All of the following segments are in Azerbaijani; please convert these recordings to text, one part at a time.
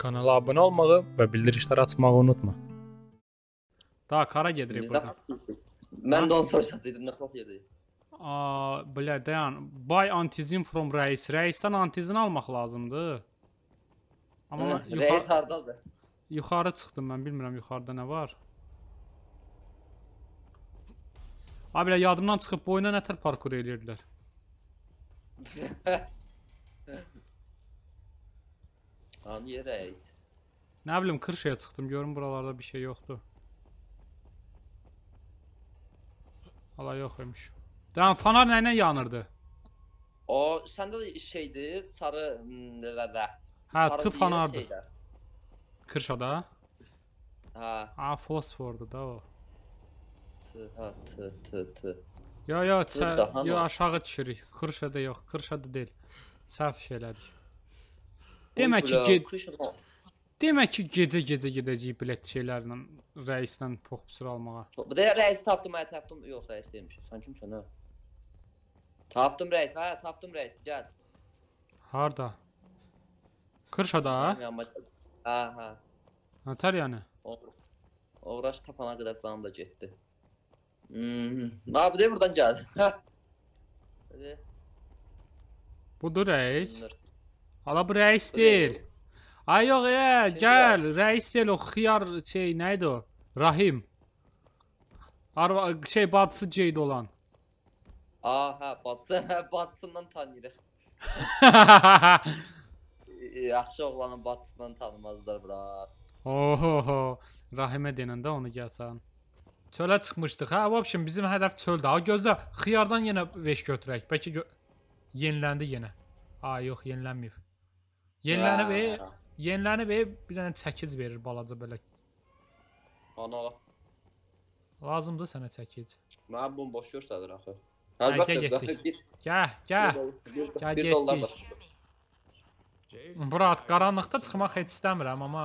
Kanala abunə olmağı və bildirişləri açmağı unutma. Da, hara gedirik burada? Mən də onu soruşacaqdım, nə xoş yerdir. Aa, bilə dayan. Buy antizin from reis. Reisdən antizin almaq lazımdır. Amma mən Hə, Reis yuxarı, hardadır? yuxarı çıxdım mən, bilmirəm yuxarıda nə var. Abi yadımdan çıxıb bu oyuna nətər parkur eləyirdilər. Hani reis. Ne bileyim Kırşehir'e çıktım. Görün buralarda bir şey yoktu. Valla yok imiş. Tamam fanar neyle yanırdı? O sende de şeydi sarı hmm, nerede? Ha tı fanardı. Şeyde. Kırşada. Ha. Ha fosfordu da o. Tı ha tı tı tı. Yo yo, yo aşağı düşürük. Kırşada yok. Kırşada değil. Səhv şey. Demək ki, bля, ge qışın o- demək ki, gecə-gecə gedəcəyik bilet şeylərlə rəisdən poxpsur almağa. Bu da reis tapdım, mən tapdım. Yox, reis deyilmiş. Sən kimsən ha? Tapdım reis, hə, tapdım reis. Gəl. Harda? Kırşada? Gəl. Hə, hə. Nətər yəni? O- Uğraş tapana qədər canım da getdi. Mhm. Abi de buradan gəl. Hə. Budur rəis. Ala bu rəis deyil. Ay yox, e, gəl. Rəis deyil o, xiyar şey, nə idi o? Rahim. Arva şey bacısı Ceyd olan. Aa, hə, bacısı, hə, bacısından tanıyırıq. Yaxşı oğlanın bacısından tanımazlar brat. Oho, Rahimə deyəndə onu gəlsən. Çölə çıxmışdıq. Hə, vəbşim bizim hədəf çöldür. Ha, gözlə, xiyardan yenə veş götürək. Bəlkə gö yeniləndi yenə. Aa, yox, yenilənməyib. Yenilənib, e, yenilənib, e, bir dənə çəkic verir balaca belə. Ana, Lazımdır sənə çəkic. mən bunu boş göstərir axı. Hə, Əlbəttə, gəl Gəl, gəl. getdik. Murat, qaranlıqda çıxmaq heç istəmirəm, amma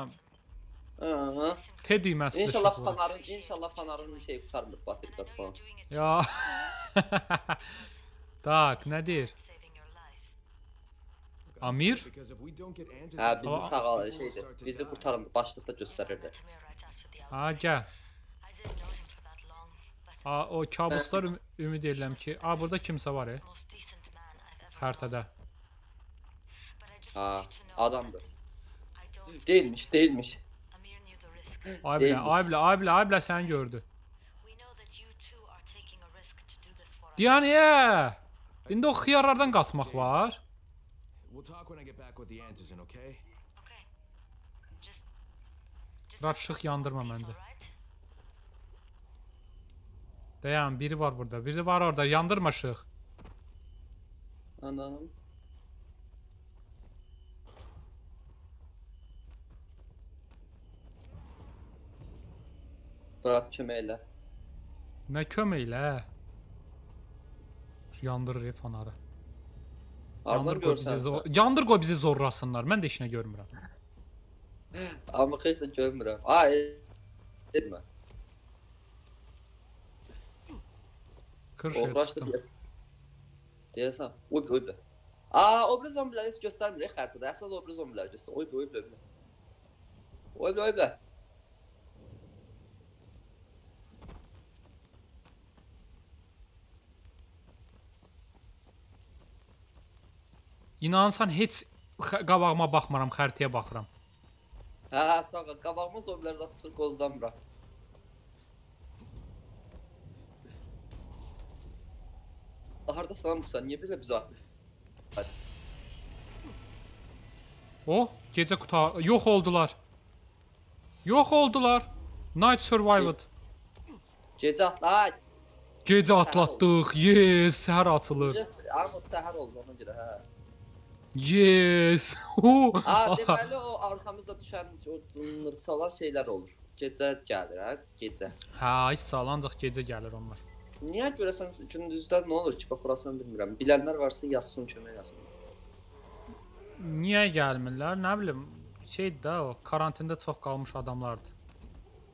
T düyməsi İnşallah işıq var. fanarın, inşallah fanarın şey qurtarmır bateriyası falan. Ya. tak, nə deyir? Amir? Hə, bizi Aa. sağal şeydir. Bizi qurtarmır, başlıqda göstərirdi. Ha, gəl. A, o kabuslar üm ümid edirəm ki, a burada kimsə var, e? Xəritədə. Ha, adamdır. Değilmiş, değilmiş. Ay bilə, ay bilə, ay bilə, ay bilə səni gördü. Diyan, e! İndi o xiyarlardan qaçmaq var. We'll talk when I get back with the antizin, okay? Murat işıq yandırma məncə. Dayan, biri var burada. Biri var orada. Yandırma işıq. Anladım. Bırak köməklə. Nə köməklə? Yandırır e, fanarı. Yandır Adamlar koy bizi zor. Yandır koy bizi zorlasınlar. Ben de işine görmürəm. Amma heç də görmürəm. A, e- etmə. Kır şey Oğraşdı. tutdum. Deyəsən, uyub, uyub. A, obraz zombiləri heç göstərmir e, xəritədə. Əsas obraz zombiləri göstərir. Uyub, uyub, uyub. Uyub, uyub. İnansan heç qabağıma baxmıram, xəritəyə baxıram. Hə, tamam. Qabağıma zombiləri zət çıxır qozlamıram. Harda sanmısan? Niyə belə bizə? O, gecə quta yox oldular. Yox oldular. Night survived. Gecə atla. Gecə atlatdıq. Yes, səhər açılır. gecə amma səhər oldu ona görə, hə. Yes. Hu. Aa, deməli o arxamızda düşən o cınırsalar şeylər olur. Gecə gəlir, hə? Gecə. Hə, isal ancaq gecə gəlir onlar. Niyə görəsən gündüzlər nə olur ki, bax burasını bilmirəm. Bilənlər varsa yazsın, kömək eləsin. Niyə gəlmirlər? Nə bilim, şeydir də o, karantində çox qalmış adamlardır.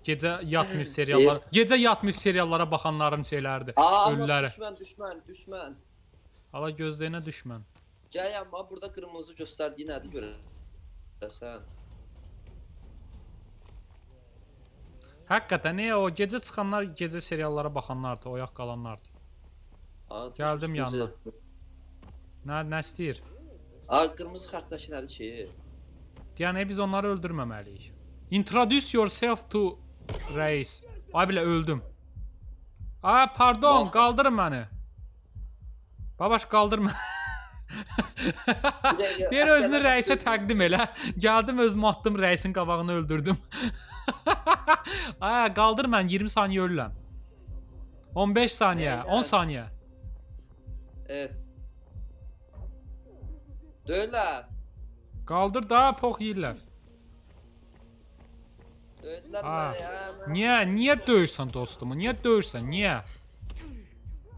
Gecə yatmır seriallar. Gecə yatmır seriallara baxanların şeyləridir. Aa, amma Ölüləri. düşmən, düşmən, düşmən. Ala gözləyinə düşmən. Gel yanma burada kırmızı gösterdiği nerede görürsen. Hakikaten ne o gecə çıxanlar gecə seriallara baxanlardı, oyaq qalanlardı. Aa, Gəldim yanına. Nə nə istəyir? A qırmızı xərtləşən əli şey. Yəni e, biz onları öldürməməliyik. Introduce yourself to reis. Ay bilə öldüm. Ay pardon, qaldır məni. Babaş qaldır məni. Deyir özünü rəisə təqdim elə. Gəldim özümü atdım rəisin qabağını öldürdüm. Ay qaldır mən 20 saniyə ölürəm. 15 saniyə, Neylə? 10 saniyə. Evet. Döyürlər. Qaldır da pox yeyirlər. Döydülər Ha. məni ya. Niyə? Niyə döyürsən dostumu? Niyə döyürsən? Niyə?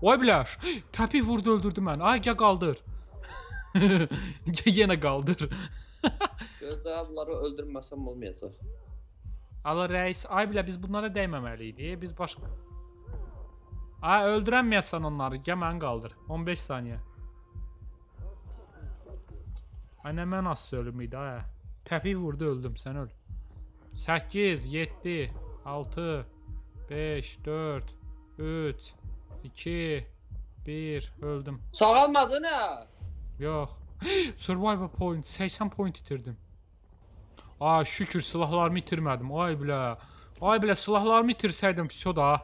Oy biləş. Təpi vurdu öldürdü məni. Ay gəl qaldır. Gəl yenə qaldır. Gözlə bunları öldürməsəm olmayacaq. Ala rəis, ay bilə biz bunlara dəyməməliydik. Biz başqa Ay öldürənməyəsən onları. Gəl məni qaldır. 15 saniyə. Ay nə mən az ölüm idi ay. Təpi vurdu öldüm, sən öl. 8 7 6 5 4 3 2 1 öldüm. Sağalmadı nə? Yox. Survivor point 80 point itirdim. Ay şükür silahlarımı itirmədim. Ay bilə. Ay bilə silahlarımı itirsəydim pis o da.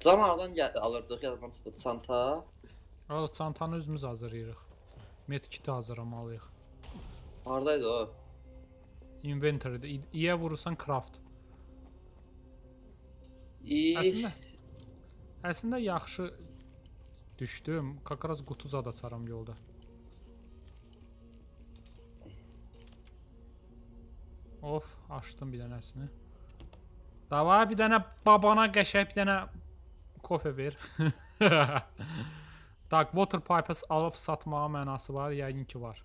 Zamandan alırdıq yazman çıxdı çanta. Al çantanı özümüz hazırlayırıq. Medkiti hazırlamalıyıq. Hardaydı o? Inventory-də İ- İyə vurursan craft. İyi. Əslində Əslində yaxşı düşdüm. Kakraz qutu zad açaram yolda. Of, açdım bir dənəsini. Davay bir dənə babana qəşəng bir dənə kofe ver. tak, water pipes alıb satmağa mənası var, yəqin ki var.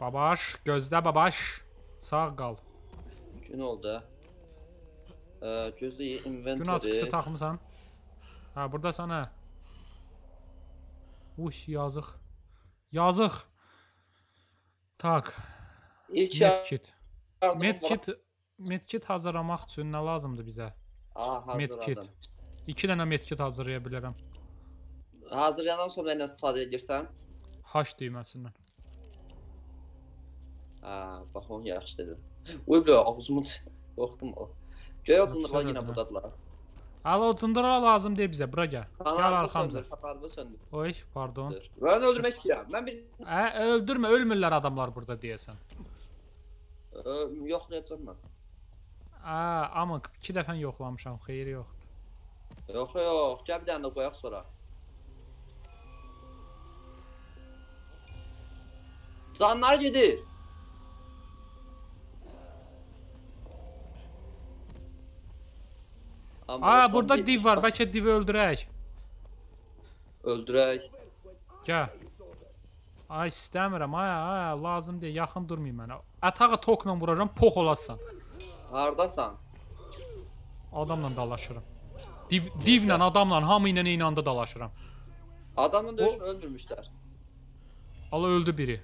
Babaş, gözlə babaş. Sağ qal. Gün oldu. Ee, gözlə inventory. Gün açıqsı taxmısan? Hə, burdasan hə. Uş, yazıq. Yazıq. Tak, İlk medkit. Medkit medkit hazırlamaq üçün nə lazımdır bizə? Aha, Medkit. hazırladım. 2 dənə medkit hazırlaya bilərəm. Hazırlayandan sonra nə istifadə edirsən? H düyməsindən. Ha, bax onu yaxşı dedin. Oy bilə ağzımı qorxdum o. Göy altınlıqlar Yoxsa yenə burdadılar. Ala o cındıra lazım deyil bizə, bura gəl. Gəl Kanalını arxamca. söndür. Oy, pardon. Mən öldürmək istəyirəm. Mən bir Ə, öldürmə, ölmürlər adamlar burada deyəsən. Ö, yoxlayacağam mən. Ə, amma 2 dəfə yoxlamışam, xeyri yoxdur. Yox, yox, gəl bir dənə də qoyaq sonra. Canlar gedir. Amma Aa, burada div var, bəlkə divi öldürək. Öldürək. Gəl. Ay istəmirəm, ay, ay, lazım deyil, yaxın durmayın mənə. Atağa tokla vuracam, pox olasan. Hardasan? Adamla dalaşıram. Div, divlə, adamla, hamı ilə eyni anda dalaşıram. Adamın döyüşünü öldürmüşlər. Ala öldü biri.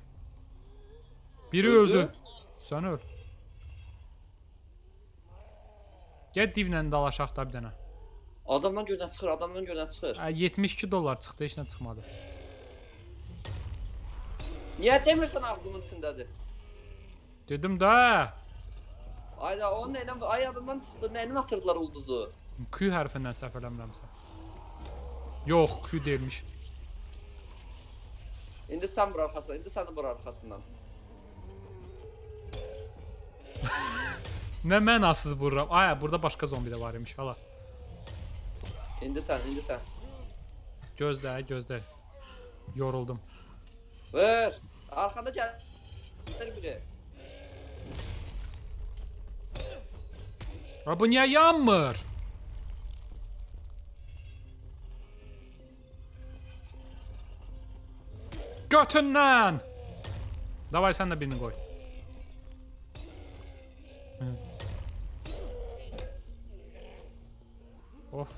Biri Öldü? öldü. Sən öl. Gəl divlə dalaşaq da bir dənə. Adamdan görünə çıxır, adamdan görünə çıxır. Ə, 72 dollar çıxdı, heç nə çıxmadı. Niyə demirsən ağzımın içindədir? Dedim də, Ayda onun nəylə ay adamdan çıxdı, nəylə atırdılar ulduzu? Q hərfindən səhv eləmirəmsə. Yox, Q deyilmiş. İndi sən vur arxasından, indi sən vur arxasından. Ne mənasız vururam. Aya burada başka zombi de var imiş hala. İndi sen, indi sen. Gözle, gözle. Yoruldum. Vur. Arkada gel. Biri. Ha bu niye yanmır? Götünden. Davay sen de birini koy. Hı. Of.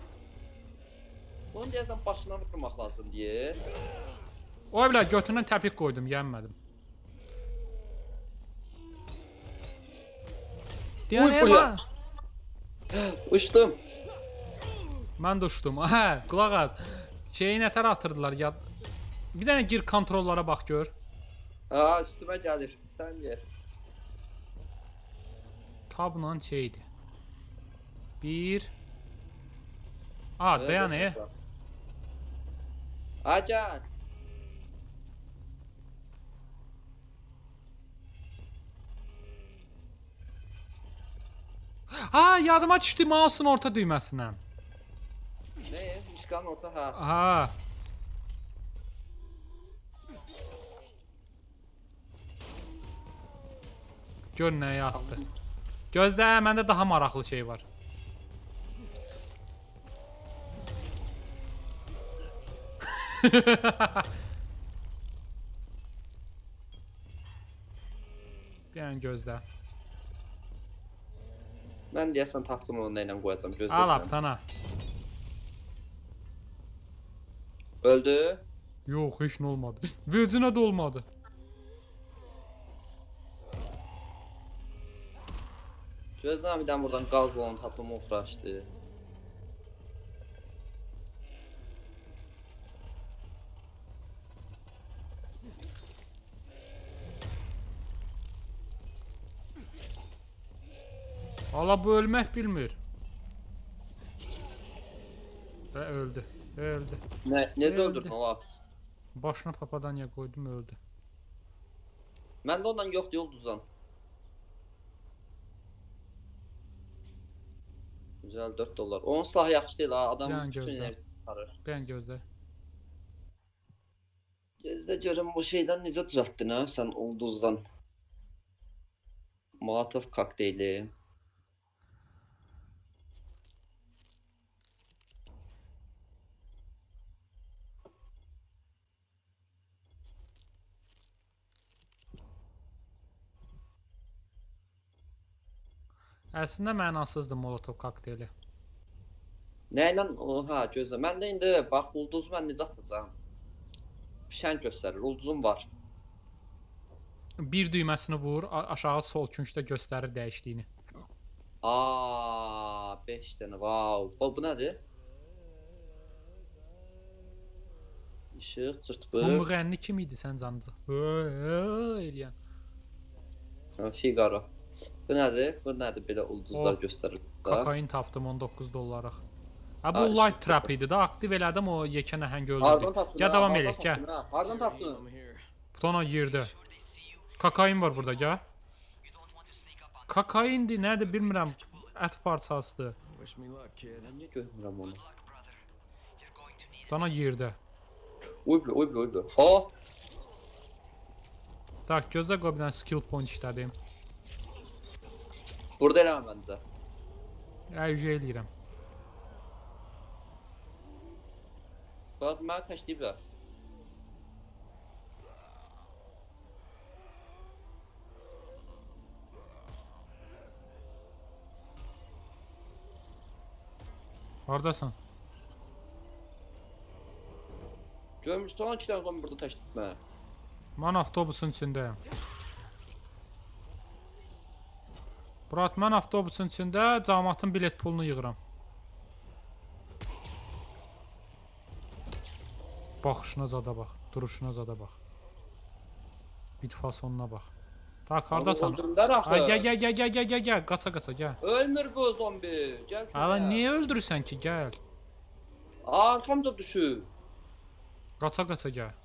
Bunun deyəsən başına vurmaq lazım deyir. Oy bilə götünün təpik qoydum, yenmədim. Deyən elə. Uçdum. Mən də uçdum. Hə, qulaq as. Şeyi nətər atırdılar ya. Bir dənə gir kontrollara bax gör. Ha, üstümə gəlir. Sən yer. Tabla şeydi. 1 A, dayan e. Ha, gəl. Ha, yadıma düşdü mouse'un orta düyməsindən. Ne? Mişkan orta ha. Ha. Gör nə yatdı. Gözlə, məndə daha maraqlı şey var. An gözlə. Mən deyəsən tapdım onu nə ilə qoyacağam. Gözlə. Al aptana. Öldü. Yox, heç nə olmadı. Vecinə də olmadı. Gözlə bir dənə buradan qaz balonu tapım uğraşdı. Ala bu ölmək bilmir. Və öldü. Öldü. Ne, ne de öldürdün ola? Başına papadanya koydum öldü. Ben de ondan yok yıldızdan. Güzel 4 dolar. 10 silah yaxşı değil ha. Adam ben bütün enerji tarır. Ben gözle. Gözle görüm bu şeyden necə düzelttin ha sen ulduzdan. Molotov kokteyli. Əslində mənasızdır Molotov kokteyli. Nə ilə oha gözlə. Məndə indi bax ulduz mən necə atacağam? Fişən göstərir. Ulduzum var. Bir düyməsini vur, a- aşağı sol küncdə göstərir dəyişdiyini. Aa, 5 dənə. Wow. Bu, bu nədir? İşıq, Bu çırtbır. müğənni kim idi sən cancı? Eləyən. Figaro. Bu nədir? Bu nədir belə ulduzlar göstərir. Kokain tapdım 19 dollarıq. Ha bu Ha, light trap idi da, aktiv elədim o yekə nəhəng öldürdü. Gəl davam elək, gəl. Hardan tapdın? Butona girdi. Kokain var burada, gəl. Kokaindir, nədir bilmirəm. Ət parçasıdır. Niyə görmürəm onu? Butona girdi. Uyble, uyble, uyble. Ha! Tak, gözlə qoy bir dənə skill point işlədim. Burada elemem ben zaten. Ja, yüzeye. Bak ma kaç dibi var. Oradasın. Görmüş son açıdan zombi burada taş dikme. Ben avtobusun içindeyim. Murat, mən avtobusun içində cəmaatın bilet pulunu yığıram. Baxışına zada bax, duruşuna zada bax. Bit fasonuna bax. Tak, hardasan? Ay, gəl, gəl, gəl, gəl, gəl, gəl, gəl, qaça, qaça, gəl. Ölmür bu zombi. Gəl köməyə. Ala, niyə öldürürsən ki, gəl. Arxamda düşür. Qaça, qaça, gəl.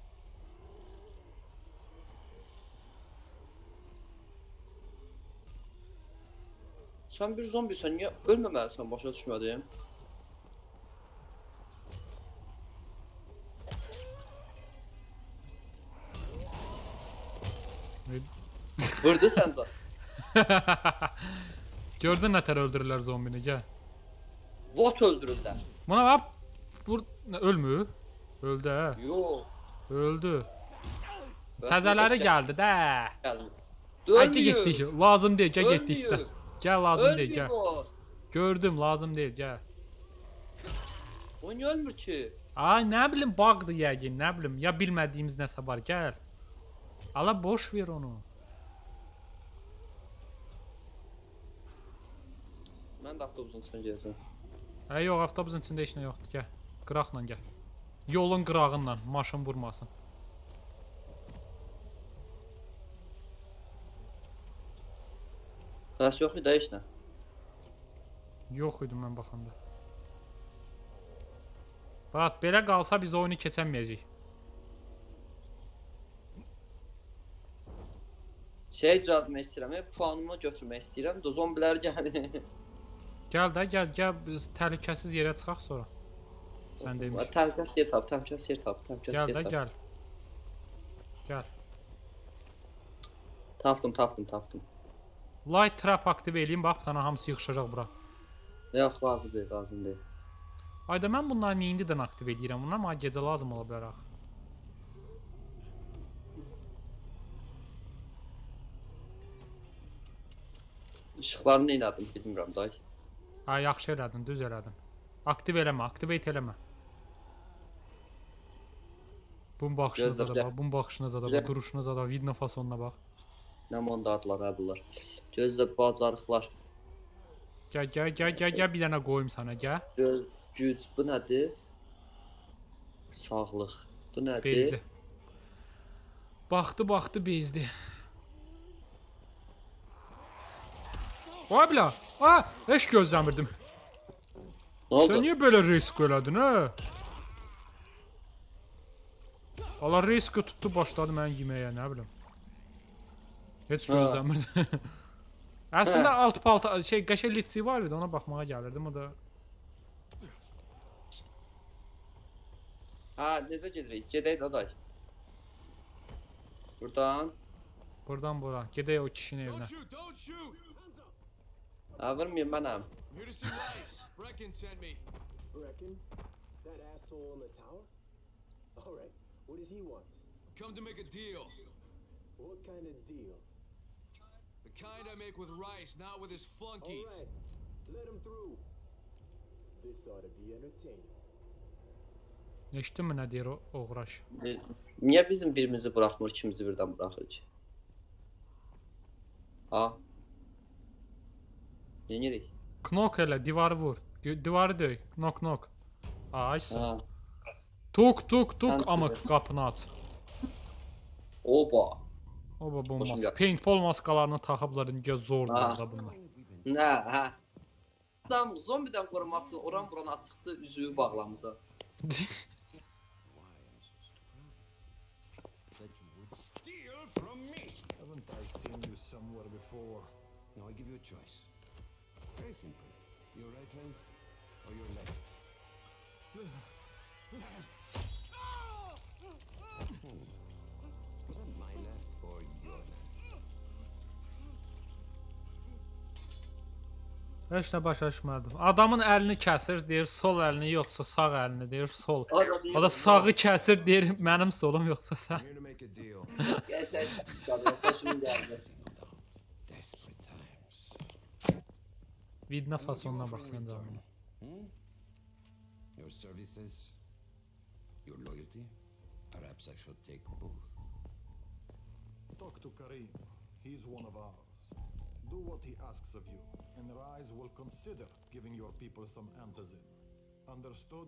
Sen bir zombisin ya ölmemelisin başa düşmedim. Vurdu sen de. Gördün ne ter öldürürler zombini gel. Vot öldürürler. Buna bak. Vur ölmü. Öldü he. Yo. Öldü. Təzələri gəldi də. Gəldi. Dönmüyor. Gə getdik. Lazım deyil, gə getdik istə. Gəl lazım deyil, Ölmüyor gəl. o. Gördüm, lazım deyil, gəl. O niyə ölmür ki? Ay, nə bilim, bağdır yəqin, nə bilim. Ya bilmədiyimiz nəsə var, gəl. Ala boş ver onu. Mən də avtobusun içinə gələcəm. Hə yox, avtobusun içində heç nə yoxdur. Gəl. Qıraqla gəl. Yolun qırağından maşın vurmasın. Bəs yox idi heç nə. Yox idi mən baxanda. Bax, belə qalsa biz oyunu keçəməyəcəyik. Şey düzəltmək istəyirəm, e, puanımı götürmək istəyirəm. Da zombilər gəlir. Gəl də, gəl, gəl təhlükəsiz yerə çıxaq sonra. Sən demiş. Təhlükəsiz yer tap, təhlükəsiz yer tap, təhlükəsiz Gəl yer də, tap. gəl. Gəl. Tapdım, tapdım, tapdım. Light trap aktiv eləyim, bax, tana hamısı yığışacaq bura. Yox, lazım deyil, lazım deyil. Ayda mən bunları niyə indidən aktiv eləyirəm? Bunlar mənə gecə lazım ola bilər axı. İşıqlarını elədim, bilmirəm day. Ha, yaxşı elədin, düz elədin. Aktiv eləmə, activate eləmə. Bunun baxışınıza da bax, bunun baxışınıza da, bax, duruşunuza da, vidno fasonuna bax. Nə mondadılar hə bunlar. Gözlə bacarıqlar. Gəl, gəl, gəl, gəl, gəl bir dənə qoyum sənə, gəl. Göz, güc, bu nədir? Sağlıq. Bu nədir? Bezdi. Baxdı, baxdı, bezdi. Vay bilə. Ha, heç gözləmirdim. Nə oldu? Sən niyə belə risk elədin, hə? Allah riski tutdu, başladı məni yeməyə, nə bilim. Heç Ha. gözləmirdim. Əslində alt palta şey qəşəng liftçi var idi, ona baxmağa gəlirdim, o da Ha, necə gedirik? Gedək daday. Burdan. buradan bura. Gedək o kişinin evinə. Ha, vurmayın mənəm. Brecken sent me. Brecken? That asshole in the tower? Alright, what does he want? Come to make a deal. What kind of deal? The kind I make with Rice, not with his flunkies. Alright, let him through. This ought to be entertaining. Nə deyir o oğraş? E, Niyə bizim birimizi buraxmır, ikimizi birdən buraxır ki? Ha? Yenirik. Knok elə, divarı vur. Divarı döy. Knok knok. Aysa. Ha. Tuk tuk tuk Sən amma dur. qapını aç. Oba. Oba bombası. Paintball maskalarını taxıblar indi zordur Ha. da bunlar. Nə, hə. Adam zombidən qorumaq üçün oran buran açıqdı, üzüyü bağlamısan. Steal from me! Haven't I seen you somewhere before? Now I give you a choice. Very simple. Your right hand or your left? Left. Hmm. Was that my left Heç nə başa düşmədim. Adamın əlini kəsir, deyir sol əlini yoxsa sağ əlini, deyir sol. O da sağı kəsir, deyir mənim solum yoxsa sən. Vidna fasonuna bax sən return? Hmm? Your services? Your loyalty? Perhaps I should take both. Talk to Karim. He's one of ours. Do what he asks of you, and Rise will consider giving your people some antizin. Understood?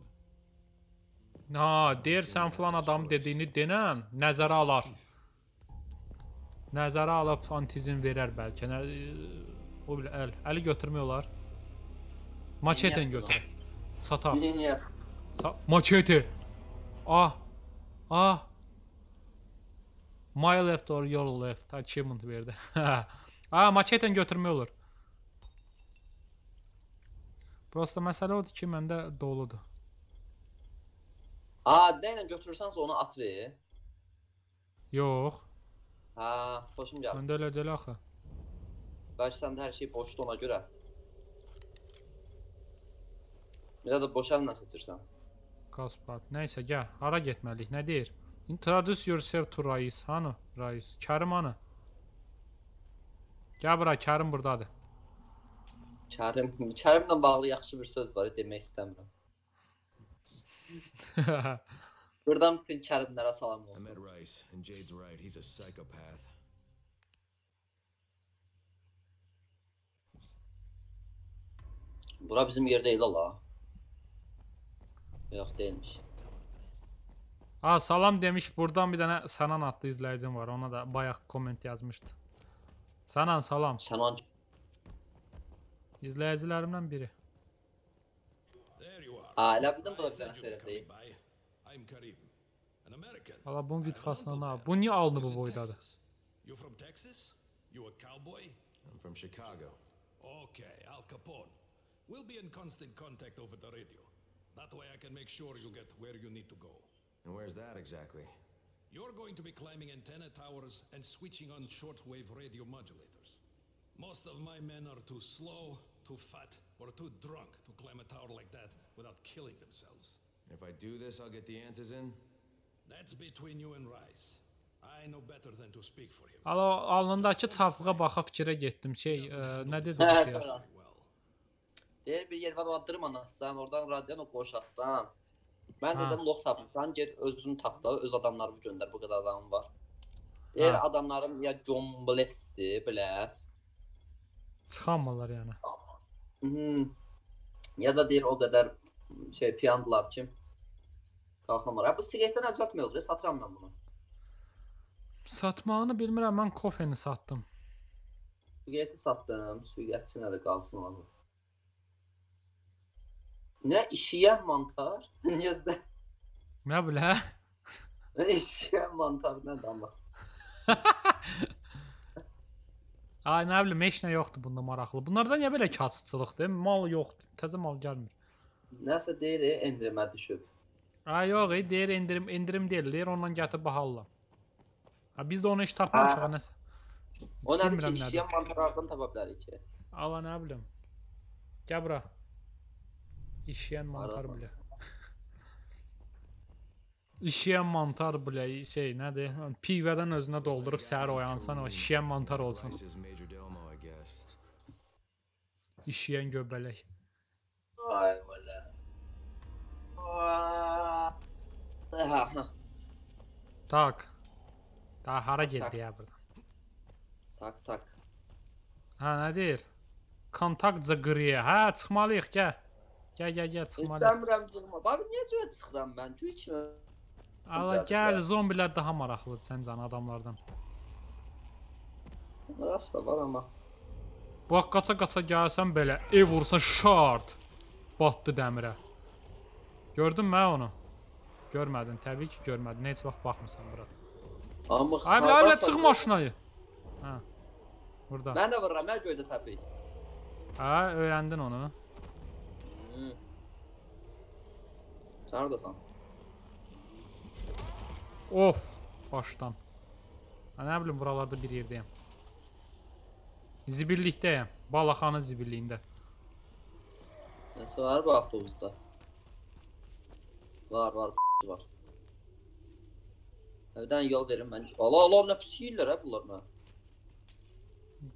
Ha, deyir sən falan adam dediyini denən nəzərə alar. Nəzərə alıb antizin verər bəlkə. Nə, o bilə əl, əli götürmək olar. Maçeten götür. Sataq. Niyə? Sa Machete. Ah. Ah. My left or your left achievement verdi. ah, macheten götürmək olur. Prosta məsələ odur ki, məndə doludur. Ha, nə ilə götürürsənsə onu atır. Yox, Ha, xoşum gəldi. məndə elə deyil axı. Bəlkə səndə hər şey boşdur ona görə. Ya da boş əllə seçirsən. Kaspat. Nəysə, gəl. Hara getməliyik? Nə deyir? Introduce yourself to Rais. Hanı? Rais. Kərim hanı? Gəl bura, Kərim burdadır. Kərim, Kərimlə bağlı yaxşı bir söz var, demək istəmirəm. Buradan bütün Kərimlərə salam olsun. met Rice, and Jade's right. He's a psychopath. Bura bizim yer değil Allah. Yok değilmiş. Ha salam demiş. Buradan bir dənə Sanan adlı izləyicim var. Ona da bayaq komment yazmışdı. Sanan salam. Sanan. İzleyicilerimden biri. Alemden bulabilirsin Serefze'yi. Valla bunun vitfasından abi. Bu niye aldı bu boydadı? You from Texas? You a cowboy? I'm from Chicago. Okay, Al Capone. We'll be in constant contact over the radio. That way I can make sure you get where you need to go. And where's that exactly? You're going to be climbing antenna towers and switching on shortwave radio modulators. Most of my men are too slow, too fat, or too drunk to climb a tower like that without killing themselves. If I do this, I'll get the answers in? That's between you and Rice. I know better than to speak for him. Alo alnındakı çapığa baxa fikrə getdim. Şey, e, nə dedi bu Hə, şey? tamam. Very well. Deyir bir yer var o dırmanarsan, oradan radionu qoşarsan. Mən Ha. dedim lox tapırsan, get özünü tap da, öz adamlarını göndər, bu qədər adamım var. Deyir adamlarım ya John Bless'di, bilət. Çıxamırlar yəni. Mhm. Ya da deyir o qədər şey piyandılar kim qalxamır. Bu siqaretdən nə düzəltmək olur? Satıram mən bunu. Satmağını bilmirəm, mən kofeni satdım. Siqareti satdım, suiqətçi nədir qalsın onu. Nə işiyən mantar? Gözdə. Nə bilə? işiyən mantar nədir Allah? Ay nə bilim, heç nə yoxdur bunda maraqlı. Bunlarda niyə belə kasıbçılıqdır? Mal yoxdur, təzə mal gəlmir. Nəsə deyir, e, endirimə düşüb. Ay yox, ey, deyir endirim, endirim deyil, deyir ondan gətirib bahallar. Ha biz də onu heç tapmamışıq nəsə. O nədir ki, işiyən mantarlardan tapa bilərik ki. Ala nə bilim. Gəl bura. İşiyən mantar bilə. İşiyən mantar bilə, şey nədir? Pivədən özünə doldurub səhər oyansan o işiyən mantar olsun. Rice's major domo, I guess. İşiyən göbələk. Ay ha. Tak. Daha hara getdi ya buradan? Tak tak. Ha nə deyir? Kontakt zıqırıya. Hə, çıxmalıyıq, gəl. Gəl, gəl, gəl, çıxmalıyıq. İstəmirəm çıxma. Babi niyə cürə çıxıram mən? Cüy kimi. Ala gəl, zombilər daha maraqlıdır səncə adamlardan. Rasta var amma. Bax qaça-qaça gəlsən belə, ev vursan şart. Batdı dəmirə. Gördün mü onu? Görmədin, təbii ki, görmədin. Heç vaxt baxmısan bura. Amma Ay, bilə, hardan elə çıx maşınayı. Hə. Burada. Mən də vururam, mən göydə təpik. Hə, öyrəndin onu. Hı. Sən oradasan. Of, başdan. Hə, nə bilim, buralarda bir yerdəyəm. Zibillikdəyəm. Balaxanın zibilliyində. Nəsə var bu avtobusda. Var, var, var. Evdən yol verin mən. Allah Allah nə pis yeyirlər hə bunlar mənə.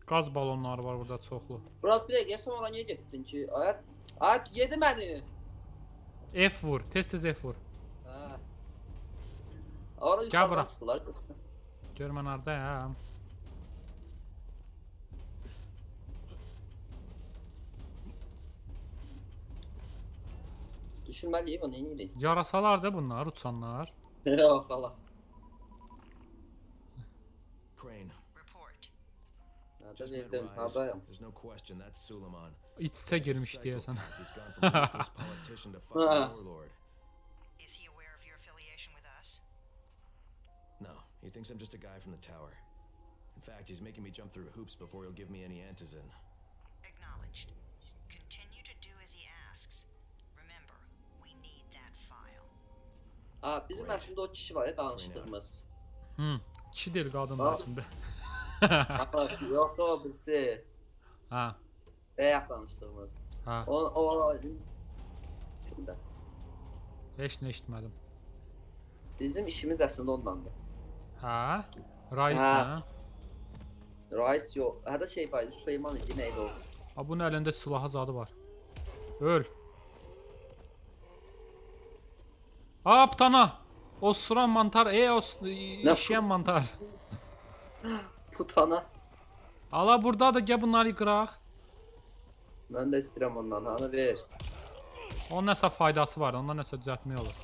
Qaz balonları var burada çoxlu. Murat bir dəqiqə sən ora niyə getdin ki? Ayət, Aç yedi beni. F vur. Tez tez F vur. Ha. Ara Gel bura. Çıxdılar. Gör mən onu, eyni eləyik. Yarasalar da bunlar, uçanlar. Yox, oh, hala. Crane. Just made. There's no question that's Suleiman. İtse girmişti ya sana. Ah. no, he thinks I'm just a guy from the tower. In fact, he's making me jump through hoops before he'll give me any antizin. Acknowledged. Continue to do as he asks. Remember, we need that file. Aa, bizim aslında o kişi var ya danıştırmaz. Hmm, kişi değil kadın aslında. Yok o birisi. Ha. Bayaq danışdığımız. hə. O, o, içində. Heç nə eşitmədim. Bizim işimiz əslində ondandır. Hə? Rais Hə. Rais yox. Hədə şey var, Süleyman idi, nə idi o? Ha bunun əlində silahı zadı var. Öl. Aptana. O suran mantar, e o s- işeyen mantar. Putana. Ala burada da gəl bunları qıraq. Mən də istəyirəm ondan. Hanı ver. Onun nəsə faydası var, ondan nəsə düzəltmək olur.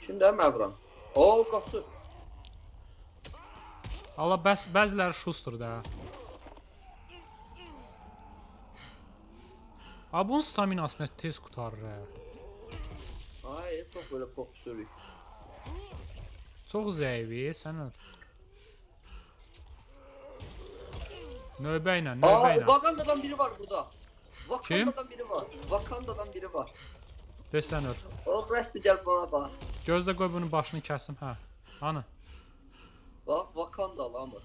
Şimdi mən vuram. O qaçır. Allah bəs bəziləri şustur da. A bunun staminası nə tez qutarır hə. Ay, çox belə pop sürük. Çox zəif, sən öl. Növbə ilə, növbə Aa, ilə. Wakanda'dan biri var burada. Wakanda'dan biri var. Wakanda'dan biri var. Desən öl. O Bresti gel bana bak. Gözlə qoy bunun başını kəsim, hə. Hanı? Bak Wakandalı ama.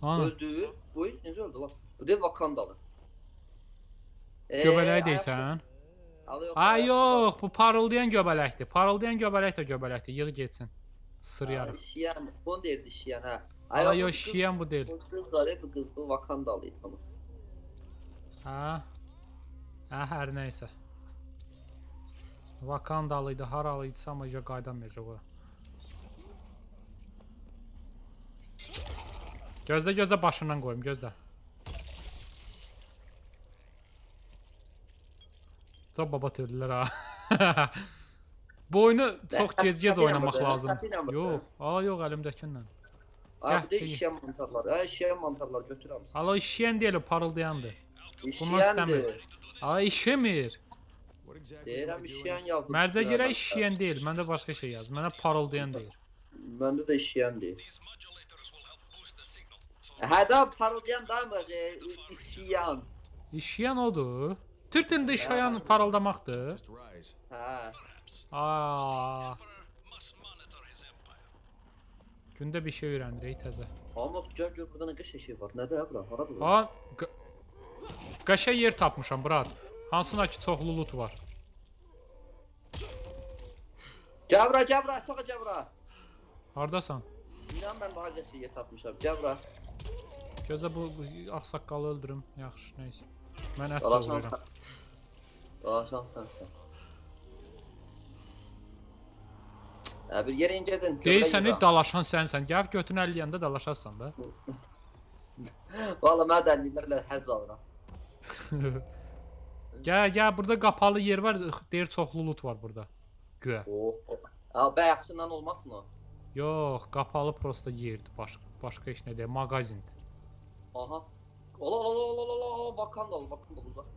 Hanı? Öldü. Bu necə öldü lan? Bu değil Wakandalı. Ee, Göbələyi deyirsən? Ay yox, bu parıldayan göbələkdir. Parıldayan göbələk də göbələkdir. Yığ getsin. Sırıyarım. Şiyan. Bunu deyirdi Şiyan ha. Ay o kız- şiyan bu deyil. Bu kız var ya bu kız bu Wakandalıydı ama. Hə? Hə, hər nəysə. Vakandalı idi, haralı idisə amma yox qaydamayacaq o. Gözlə, gözlə başından qoyum, gözlə. Çox baba tördülər ha. Bu oyunu çox gec-gec oynamaq burada, lazım. təpiylə burada. Yox, aa yox əlimdəkindən. Abi Heh, de iyi. mantarlar. Ha işleyen mantarlar götürür misin? Ala işleyen değil o parıldayandı. Bunlar istəmir. İşleyendi. Ala işemir. Deyirəm işleyen yazdım. Mərzə üstünə, görə bak. işleyen deyil. Məndə başqa şey yaz. Mənə parıldayan deyir. Məndə də işleyen deyil. Hə da parıldayan da mı? E, işleyen. İşleyen odur. Türk dilində işleyen parıldamaqdır. Hə. Aa. Gündə bir şey öyrəndirik təzə. Amma gör gör burada nə qəşəng şey var. Nədir bura? Hara bura? Q- qəşəng yer tapmışam, brat. Hansına ki çoxlu loot var. Gəl bura, gəl bura, çox gəl bura. Hardasan? İnan mən daha qəşəng yer tapmışam. Gəl bura. Gözə bu, ağsaqqalı öldürüm. Yaxşı, nəysə. Mən ət doğrayıram. sən. Dalaşan sənsən. Bir yerə gedin. Deyirsən, "Ey, dalaşan sənsən. Gəl götünü əlləndə dalaşarsan da. Valla mən dəlillərlə həzz alıram. Gəl, gəl, burada qapalı yer var. Deyir çoxlu loot var burada. Güya. Oh. Ha, bə yaxşından olmasın o. Yox, qapalı prosta yerdir. Başqa başqa heç nə deyil, mağazindir. Aha. Ola ola ola ola ola vakandal vakandal uzaq.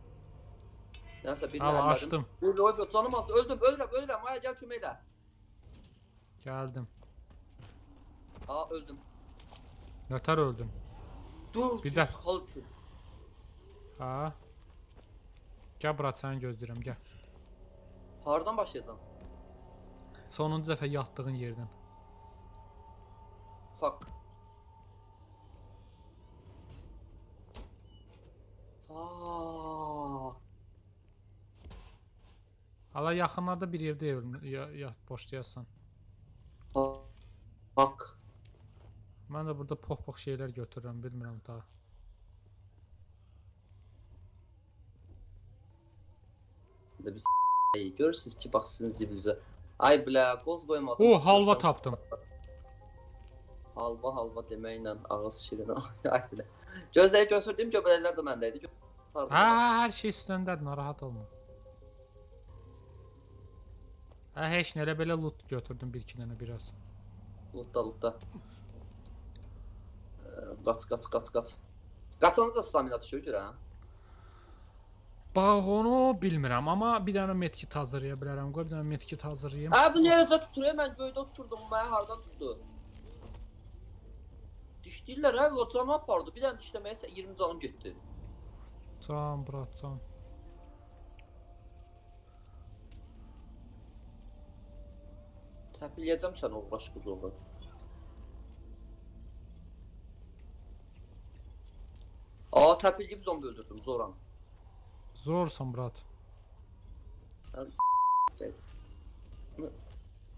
Nəsə birini Al, həllədim. açdım. Oy, oy, canım azdı. Öldüm, ölürəm, ölürəm. Maya gəl kömək elə. Gəldim. Ha, öldüm. Nətər öldün? Dur, Bir də. halt. Ha? Gəl bura səni gözləyirəm, gəl. Hardan başlayacağam? Sonuncu dəfə yatdığın yerdən. Fuck. Fuck. Hala yaxınlarda bir yerdə ölm ya, ya boşlayasan. Bak. Mən də burada pox-pox şeylər götürürəm, bilmirəm daha. Da biz görürsünüz ki, bax sizin zibinizə. Ay bla, qoz qoymadım. O, halva Görsən, tapdım. Halva halva deməklə ağız şirin. Ay bla. Gözləri götürdüm, göbələklər də məndə idi. Hə, hə, hər şey üstündədir, narahat olma. Nə, elə belə loot götürdüm bir iki dənə biraz. Lutda lutda. Ee, Qaç qaç qaç qaç. Qaçanı da stamina düşür görən. Bax onu bilmirəm, amma bir dənə medkit hazırlaya bilərəm. Qoy bir dənə medkit hazırlayım. Hə bu necə tutur? Mən göydə tuturdum. Mənə hardan tutdu? Dişdilər hə, o canı apardı. Bir dənə dişləməyə 20 canım getdi. Can, brat, can. Təpiləyəcəm səni uğraş qız oğlu. Aa təpiləyib zombi öldürdüm zoran. Zorsan, brat.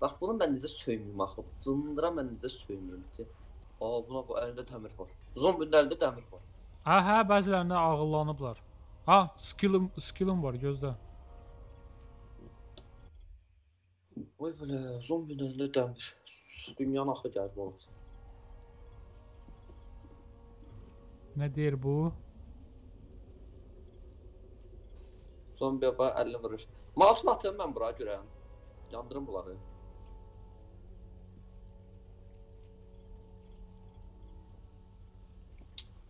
Bax bunu mən necə söyməyim axı. Cındıra mən necə söyməyim ki. Aa buna bu əlində dəmir var. Zombinin əlində dəmir var. Hə, hə, bəzilərində ağıllanıblar. Ha, skillum, skillum var, gözlə. Vay belə, zombinin önündə dəmir. Dünyanın axı gəlib olar. Nə deyir bu? Zombiyə bax 50 vurur. Mouse'u atım mən bura görəm. Yandırım bunları.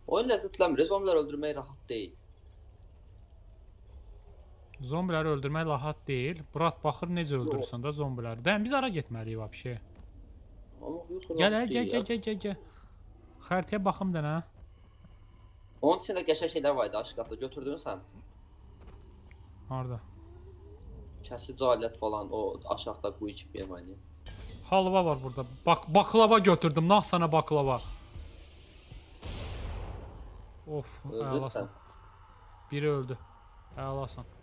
Oyun ləzzətlənmir. Zombiləri öldürmək rahat deyil. Zombiləri öldürmək rahat deyil. Murat baxır necə öldürürsən də zombiləri. Dən biz ara getməliyik yox. Gəl, gəl, gəl, gəl, gəl, gəl. Xəritəyə baxım da nə? Onun içində qəşəng şeylər var idi aşkafda. Götürdün sən? Harda? Kəsici alət falan o aşağıda quyu kimi yeməyi. Halva var burada. Bak baklava götürdüm. Nah sana baklava. Of, əlasan. Biri öldü. Əlasan.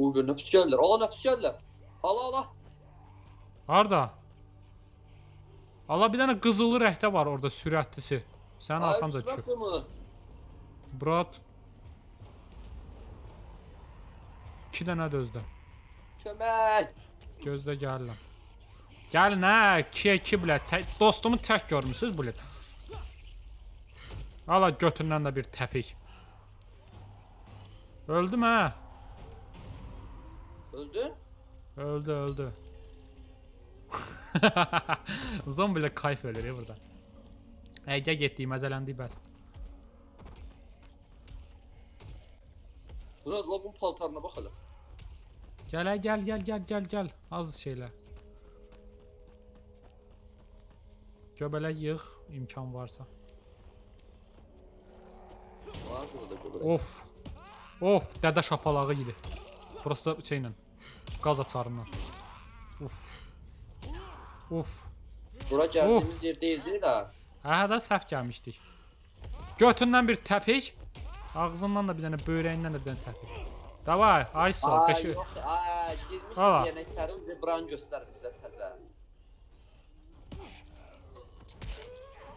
Uy bir nəfs gəlirlər. Ala nəfs gəlirlər. Ala ala. Harda? Allah bir dənə qızılı rəhtə var orada sürətlisi. Sənin sürət düşüb. Brat. 2 dənə də özdə. Kömək. Gözlə gəlirəm. Gəlin hə, 2 2 bilet. Dostumu tək görmüsüz bilet. Ala götündən də bir təpik. Öldüm hə. Öldün? Öldü, öldü. Zombilə kayf ölür ya burada. Əgə getdik, məzələndik bəsdir. Buna lobun paltarına bax hələ. Gəl, gəl, gəl, gəl, gəl, gəl. Az şeylə. Göbələk yığ, imkan varsa. Var burada da göbələk. Of. Of, dədə şapalağı idi. Prosta şeylə. Qaz açarından. Uf. Uf. Bura gəldiyimiz yer deyildi də. Hə, də səhv gəlmişdik. Götündən bir təpik. Ağzından da bir dənə böyrəyindən də bir dənə təpik. Davay, ay Ay qəşi. yox, ay girmiş Ala. yenə içəri bir bran göstər bizə təzə.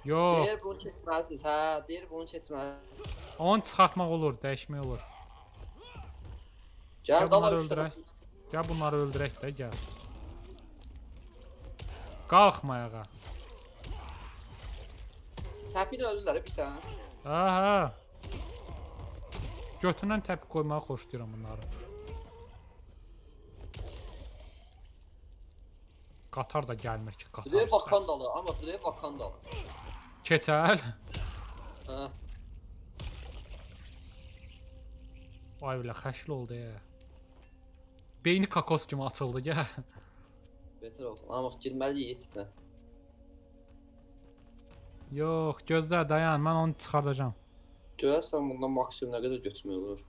Yox, Deyir bunu keçməlisiniz, hə, deyir bunu keçməlisiniz. onu çıxartmaq olur, dəyişmək olur. Gəl bunları öldürək. Gəl bunları öldürək də, gəl. Qalxma ayağa. Təpi də öldülər bir sən. Hə, hə. Götündən təpik qoymağı xoşlayıram bunları. Qatar da gəlmir ki, qatar. Buraya vakandalı, amma buraya vakandalı. Keçəl. Hə. Vay bilə xəşl oldu ya. Beyni kakos kimi açıldı, gəl. Beter olsun. Amma girməliyik içinə. Yox, gözlə, dayan, mən onu çıxardacağam. Görərsən bundan maksimum nə qədər götürmək olur?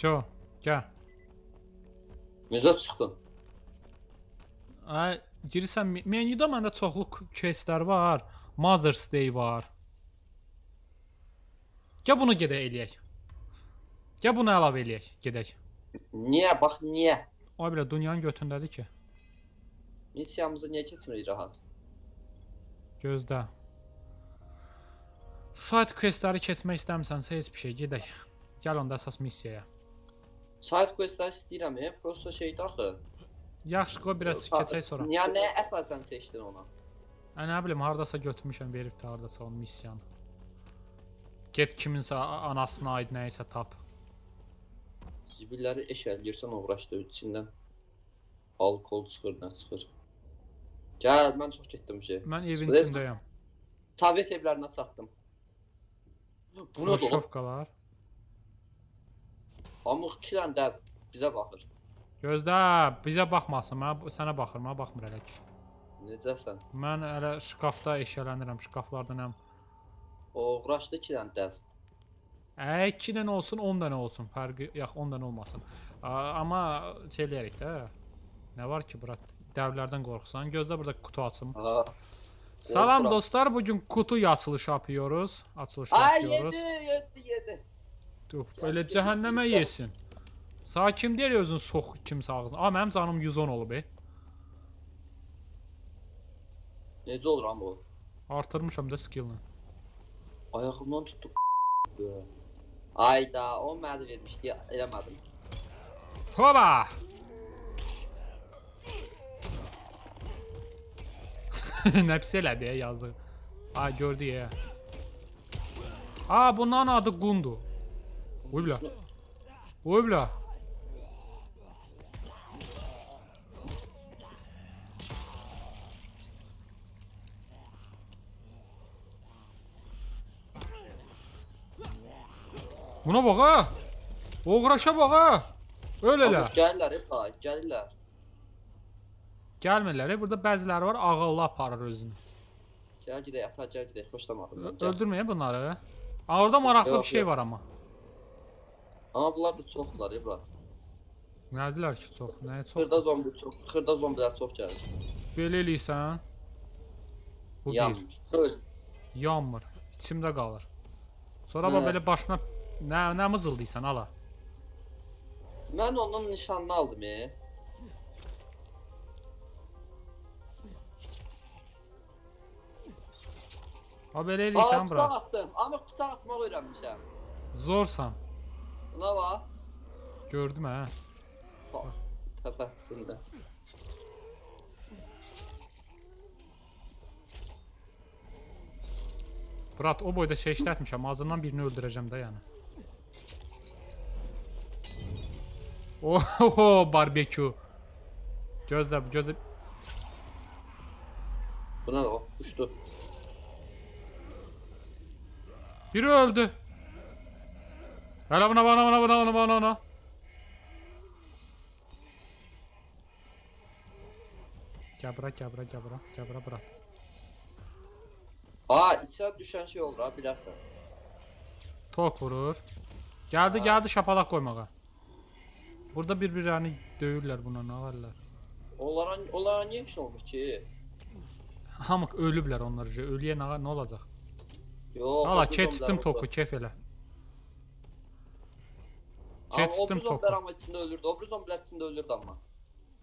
Şo, gəl. Necə çıxdın? Ay, girirsən me- menyuda məndə çoxlu questlər var. Mother's Day var. Gəl bunu gedək eləyək. Gəl bunu əlavə eləyək, gedək. Niyə? Bax niyə? Ay bilə dünyanın götündədir ki. Missiyamızı niyə keçmirik rahat? Gözlə. Side questləri keçmək istəmisənsə heç bir şey gedək. Gəl onda əsas missiyaya. Side questlər istəyirəm, e, prosta şeydir axı. Yaxşı, qoy biraz keçək sonra. Niyə nə əsasən seçdin ona? Ə, nə bilim, hardasa götürmüşəm, verib də hardasa onun missiyanı. Get kiminsə anasına aid nəyisə tap. Zibilləri eşələyirsən uğraşdı içindən. Alkol çıxır, nə çıxır. Gəl, mən çox getdim şey. Mən evin içindəyəm. Sovet evlərinə çatdım. Bu nə oldu? Xruşovkalar. Amıq 2 dənə dəv bizə baxır. Gözlə, bizə baxmasın. Mən sənə baxır, mənə baxmır elə ki. Necəsən? Mən elə şkafda eşələnirəm, şkaflardanam. Uğraşdı 2 dənə dəv. Ə, 2 dənə olsun, 10 dənə olsun. Fərqi yox, 10 dənə olmasın. A, amma şey eləyərik də. Nə var ki, bura dəvlərdən qorxusan. Gözlə burada kutu açım. Aha. Salam Qorxuram. dostlar, bu gün kutu açılışı yapıyoruz. Açılış Ay yapıyoruz. 7, 7, 7. Dur, belə cəhənnəmə yesin. Sağ kim deyir özün sox kimsə ağzına. A, mənim canım 110 olub. E. Necə olur amma o? Artırmışam da skill-ını. Ayağımdan tutdu. Ayda, o mənə vermişdi, eləmədim. Hoba! Nə pis elədi ya yazıq. Ha gördü ya. Aa bunların adı Qundu. Uy bля. Buna bak ha. Uğraşa bak ha. Öl elə. Gəlirlər, tay, gəlirlər. Gəlmirlər. e, Burada bəziləri var ağıllı aparır özünü. Gəl gedək, ata gəl gedək, xoşlamadım. Öldürməyə bunları. Orada maraqlı Yox, bir şey yox. var amma. Amma bunlar da çoxdular, bura. Nədirlər ki çox? Nəyə çox? Xırda zombi çox, xırda zombilər çox gəlir. Belə eləyirsən. Bu bir. Yanmır. Öl. Yanmır. İçimdə qalır. Sonra bax Hə. belə başına nə nə mızıldayırsan ala. Mən ondan nişanını aldım, e. Ha belə eləyirsən bura. bıçaq atdım. Amma bıçaq atmaq öyrənmişəm. Zorsan. Buna bax. Gördüm hə. Bax, təpəsində. Brat o boyda şey işlətmişəm. Azından birini öldürəcəm də yəni. Oho barbekü. Gözle gözle. Buna da o uçtu. Biri öldü. Hele buna bana bana bana bana bana bana. Cabra cabra cabra cabra bırak. Aa içeri düşen şey olur abi bilersen. Tok vurur. Geldi Aa. geldi şapalak koymaka. Burada bir-birlərini döyürlər buna, nə varlar. Onlara niyə heç nə olmur ki? Hamı ölüblər onlar. uje. Ölüyə nə, nə olacaq? Yox. Hala keçdim toku, kef elə. Keçdim toku. zombilər amma içində ölürdü. O bir zombilər içində ölürdü amma.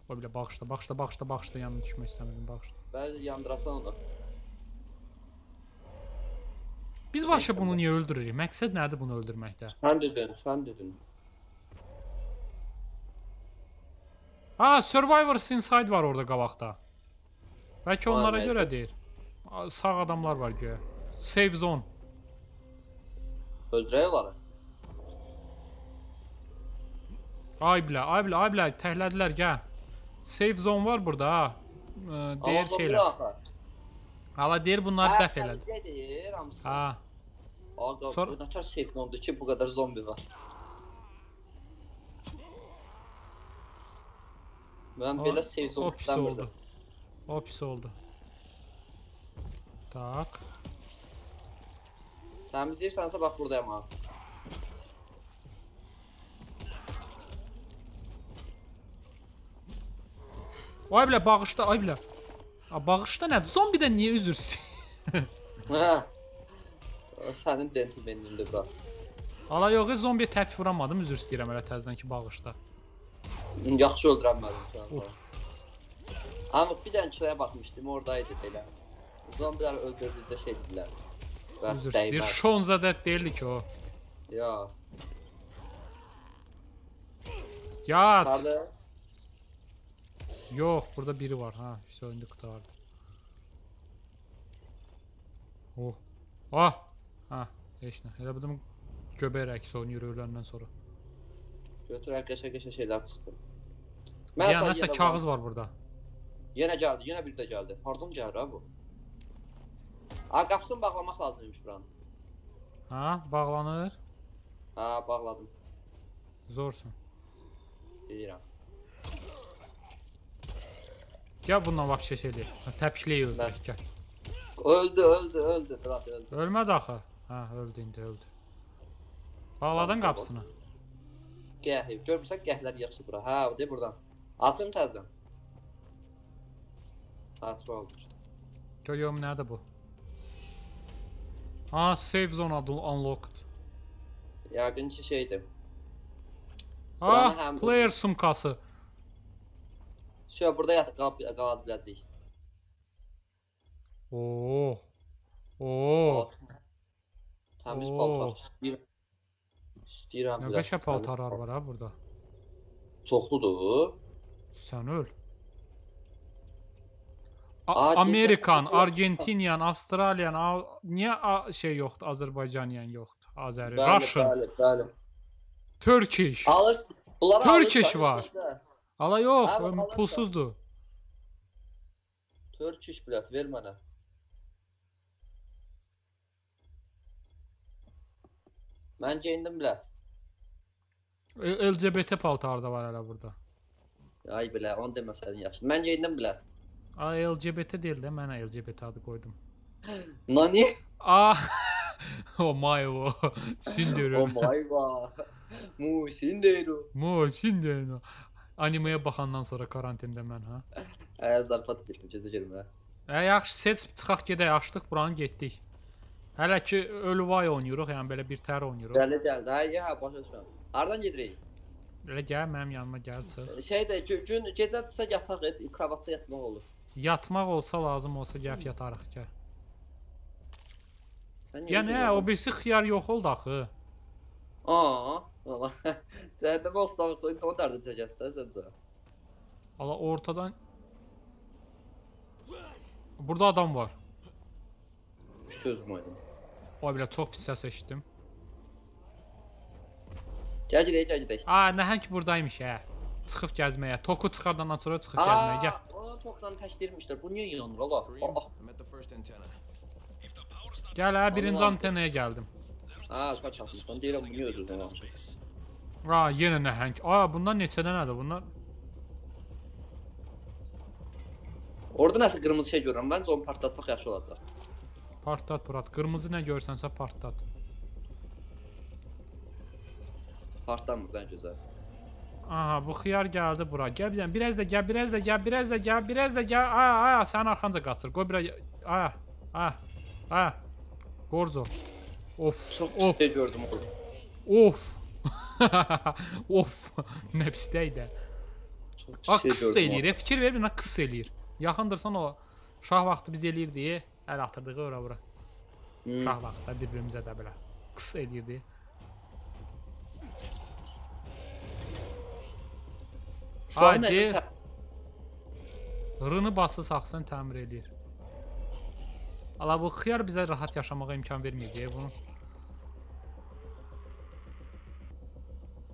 O bilə bağışla, bağışla, bağışla, bağışla, yanına düşmək istəmirəm, bağışla. Bəli, yandırasan onu. Biz başa bunu niyə öldürürük? Məqsəd nədir bunu öldürməkdə? Sən dedin, sən dedin. Ha, Survivors Inside var orada qabaqda. Bəlkə onlara bəlkə. görə deyir. Sağ adamlar var göyə. Save zone. Öldürək onları. Ay bilə, ay bilə, ay bilə, təhlədilər, gəl. Save zone var burada ha. Deyir şeylər. Hala deyir bunları Hə, dəf elə. təmizləyə deyir hamısını. Ha, Aga, bu nətər safe oldu ki, bu qədər zombi var. Mən o, belə safe o zone istəmirdim. O pis oldu. Tak. Təmizləyirsənsə bax buradayam ha. Ay bilə, bağışla, ay bilə. A, bağışla nədir? Zombidən niyə üzr istəyir? O Sənin centilmenindir bura. Ala yox, zombiyə təpik vuramadım, üzr istəyirəm elə təzədən ki, bağışla. Yaxşı öldürənmədim ki, adam. Amma bir dənə kiləyə baxmışdım, oradaydı belə. Zombilər öldürdükcə şey dedilər. Bəs Üzür istəyir. dəyməz. Şon zədət deyildi ki o. Ya, Yat. sardı. Yox, burada biri var ha. İşte Söndü qutardı. Oh. Ah. Ha, heç nə. Elə bu adamın göbək rəqsi oynayır öləndən sonra. Götür, əqəşə-qəşə şeylər çıxdı. Çıxır. Ya nəsə kağız var. burada. Yenə gəldi, yenə bir də gəldi. Hardan gəlir ha bu? A, qapısını bağlamaq lazımmış buranın. Ha, bağlanır. Ha, bağladım. Zorsun. Bilirəm. Gəl bundan vapşə şey eləyək. Ha, Təpikliyə öldürək, gəl. Öldü, öldü, öldü, brat öldü. Ölmədi axı. Ha, öldü indi, öldü. Bağladın qapısını. Gəh, görmürsən gəhlər yaxşı bura. Hə, o de burdan. Açım təzədən. Açma olur. Görüyorum nədir bu? Ha, save zone adı unlocked. Şeydir. Ha, Buranı həm- player sumkası. Şöyle burada yat qalıb qala biləcəyik. Oo. Oo. Təmiz Oo. paltar. İstəyirəm. İstəyirəm Nə qəşəng paltarlar var ha burada. Çoxludur. Sən öl. A- Amerikan, Argentiniyan, Avstraliyan, A- niyə A- şey yoxdur, Azərbaycaniyan yoxdur? Azəri, Bəli, Russian, bəli, bəli. Turkish. Alırsın. Bunları Turkish var. Ala yox, Abi, pulsuzdur. Turkish bilet ver mənə. Mən geyindim bilet. LGBT paltarı da var hələ burada. Ay bilə, onu deməsəydin yaxşı. Mən geyindim bilet. A LGBT deyil də, mən LGBT adı qoydum. Nani? A o may o. Sindir. Oh my god. Mu sindero. Mo sindir. Animeyə baxandan sonra karantində mən ha. Ay zarfat edirəm, gözə girmə. Ə yaxşı, seç çıxaq gedək, açdıq buranı getdik. Hələ ki ölü vay oynayırıq, yəni belə bir tər oynayırıq. Gəldi, gəldi. Ay ya, başa düşməm. Hardan gedirik? Elə gəl mənim yanıma gəl çıx. Şey də gü- gün gecədirsə yataq et, kravatda yatmaq olur. Yatmaq olsa lazım olsa gəl yatarıq gəl. Sən Yəni hə, o birisi xiyar yox oldu axı. Aa, valla. Cəhənnəmə oslaqlı, onu dərdə çəkəsən səncə? Ala ortadan Burada adam var. Gözüm oynadım. O belə çox pis səs eşitdim. Gəl gedək, gəl gedək. A, nəhəng buradaymış hə. Çıxıb gəzməyə. Toku çıxardandan sonra çıxıb gəzməyə. Gəl. Onu çoxdan təşdirmişlər. Bu niyə yanır? Aa, the first antenna. Gəl hə, birinci antenaya gəldim. ha, sən çatmısan. Deyirəm bu niyə öz-özünə danışır? A, yenə nəhəng. A, bundan neçə dənədir bunlar? Orada nəsə qırmızı şey görürəm. Məncə onu partlatsaq yaxşı olacaq. Partlat Murat. Qırmızı nə görsənsə partlat. Partdan buradan gözəl. Aha, bu xiyar gəldi bura. Gəl bir dənə, biraz da gəl, biraz da gəl, biraz da gəl, biraz da gəl. Ay, ay, sənin arxanca qaçır. Qoy bura. Ay, ay, ay. Gorzo. Of, Çox of, şey gördüm orada. of. of. Nə pisdə idi. A, şey qıs da eləyir. e, Fikir ver, bir qıs eləyir. Yaxındırsan o uşaq vaxtı biz eləyirdik. Əl atırdıq ora bura. Hmm. Uşaq vaxtı bir-birimizə də belə qıs eləyirdi. Tə- Rını bası saxsan təmir eləyir. Ala bu xiyar bizə rahat yaşamağa imkan verməyəcək bunu.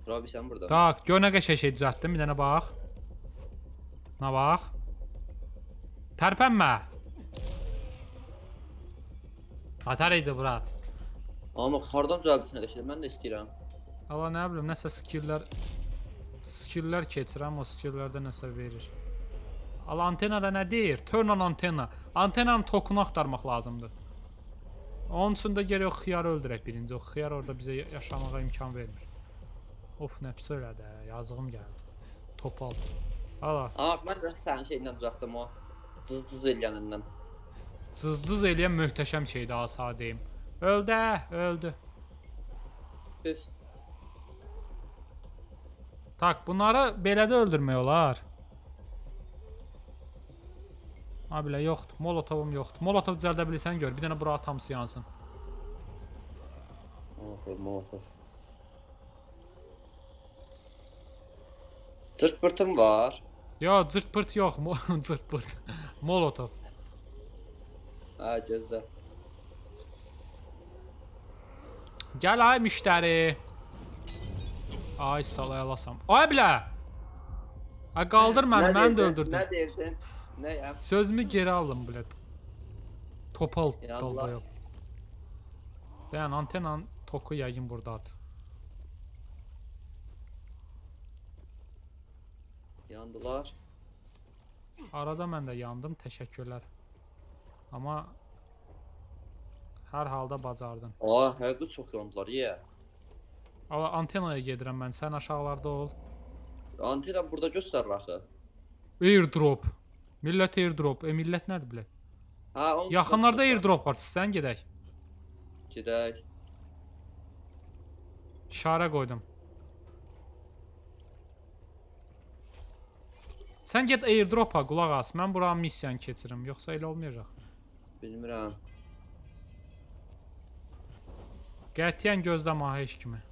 Rabi sən burada. Tak, gör nə qəşəng şey düzəltdim. Bir dənə bax. Nə bax? Tərpənmə. Atar idi Murat. Amma hardan düzəldirsən elə şey? Mən də istəyirəm. Allah nə bilim, nəsə skilllər skilllər keçirəm, o skilllərdə nəsə verir. Allah antenada nə deyir? Turn on antenna. Antennanın tokunu axtarmaq lazımdır. Onun üçün də gərək o xiyarı öldürək birinci. O xiyar orada bizə ya- yaşamağa imkan vermir. Of, nə pis elədi, hə, yazığım gəldi. Topal. Ala, Amma mən də sənin şeyindən düzəltdim o. Dız-dız eləyənindən. cız-cız eləyən möhtəşəm şeydir, ha sağ deyim. Öldü, hə, öldü. Üf. Tak, bunları belə də öldürmək olar. Ha yoxdur. Molotovum yoxdur. Molotov düzəldə bilirsən gör. Bir dənə bura atam yansın. Maalesef, maalesef. Sırt pırtım var. Yo, cırt pırt yox. Cırt pırt. Molotov. Ha gözlə. Gəl ay müştəri. Ay salayalasam. Ay bilə. Ay qaldır məni, məni də öldürdün. Nə deyirdin? Nə ya? Sözümü geri aldım bilə. Topal dalbayım. Dayan antenanın toku yəqin burdadır. Yandılar. Arada mən də yandım, təşəkkürlər. Amma hər halda bacardın. Aa, həqiqət çox yandılar, yə. Ala antenaya gedirəm mən, sən aşağılarda ol. Antena burada göstərir axı. Airdrop. Millət airdrop. E millət nədir bilə? Ha, onun Yaxınlarda airdrop var, sən gedək. Gedək. İşarə qoydum. Sən get airdropa qulaq as. Mən bura missiyanı keçirim, yoxsa elə olmayacaq. Bilmirəm. Qətiyyən gözləmə heç kimi.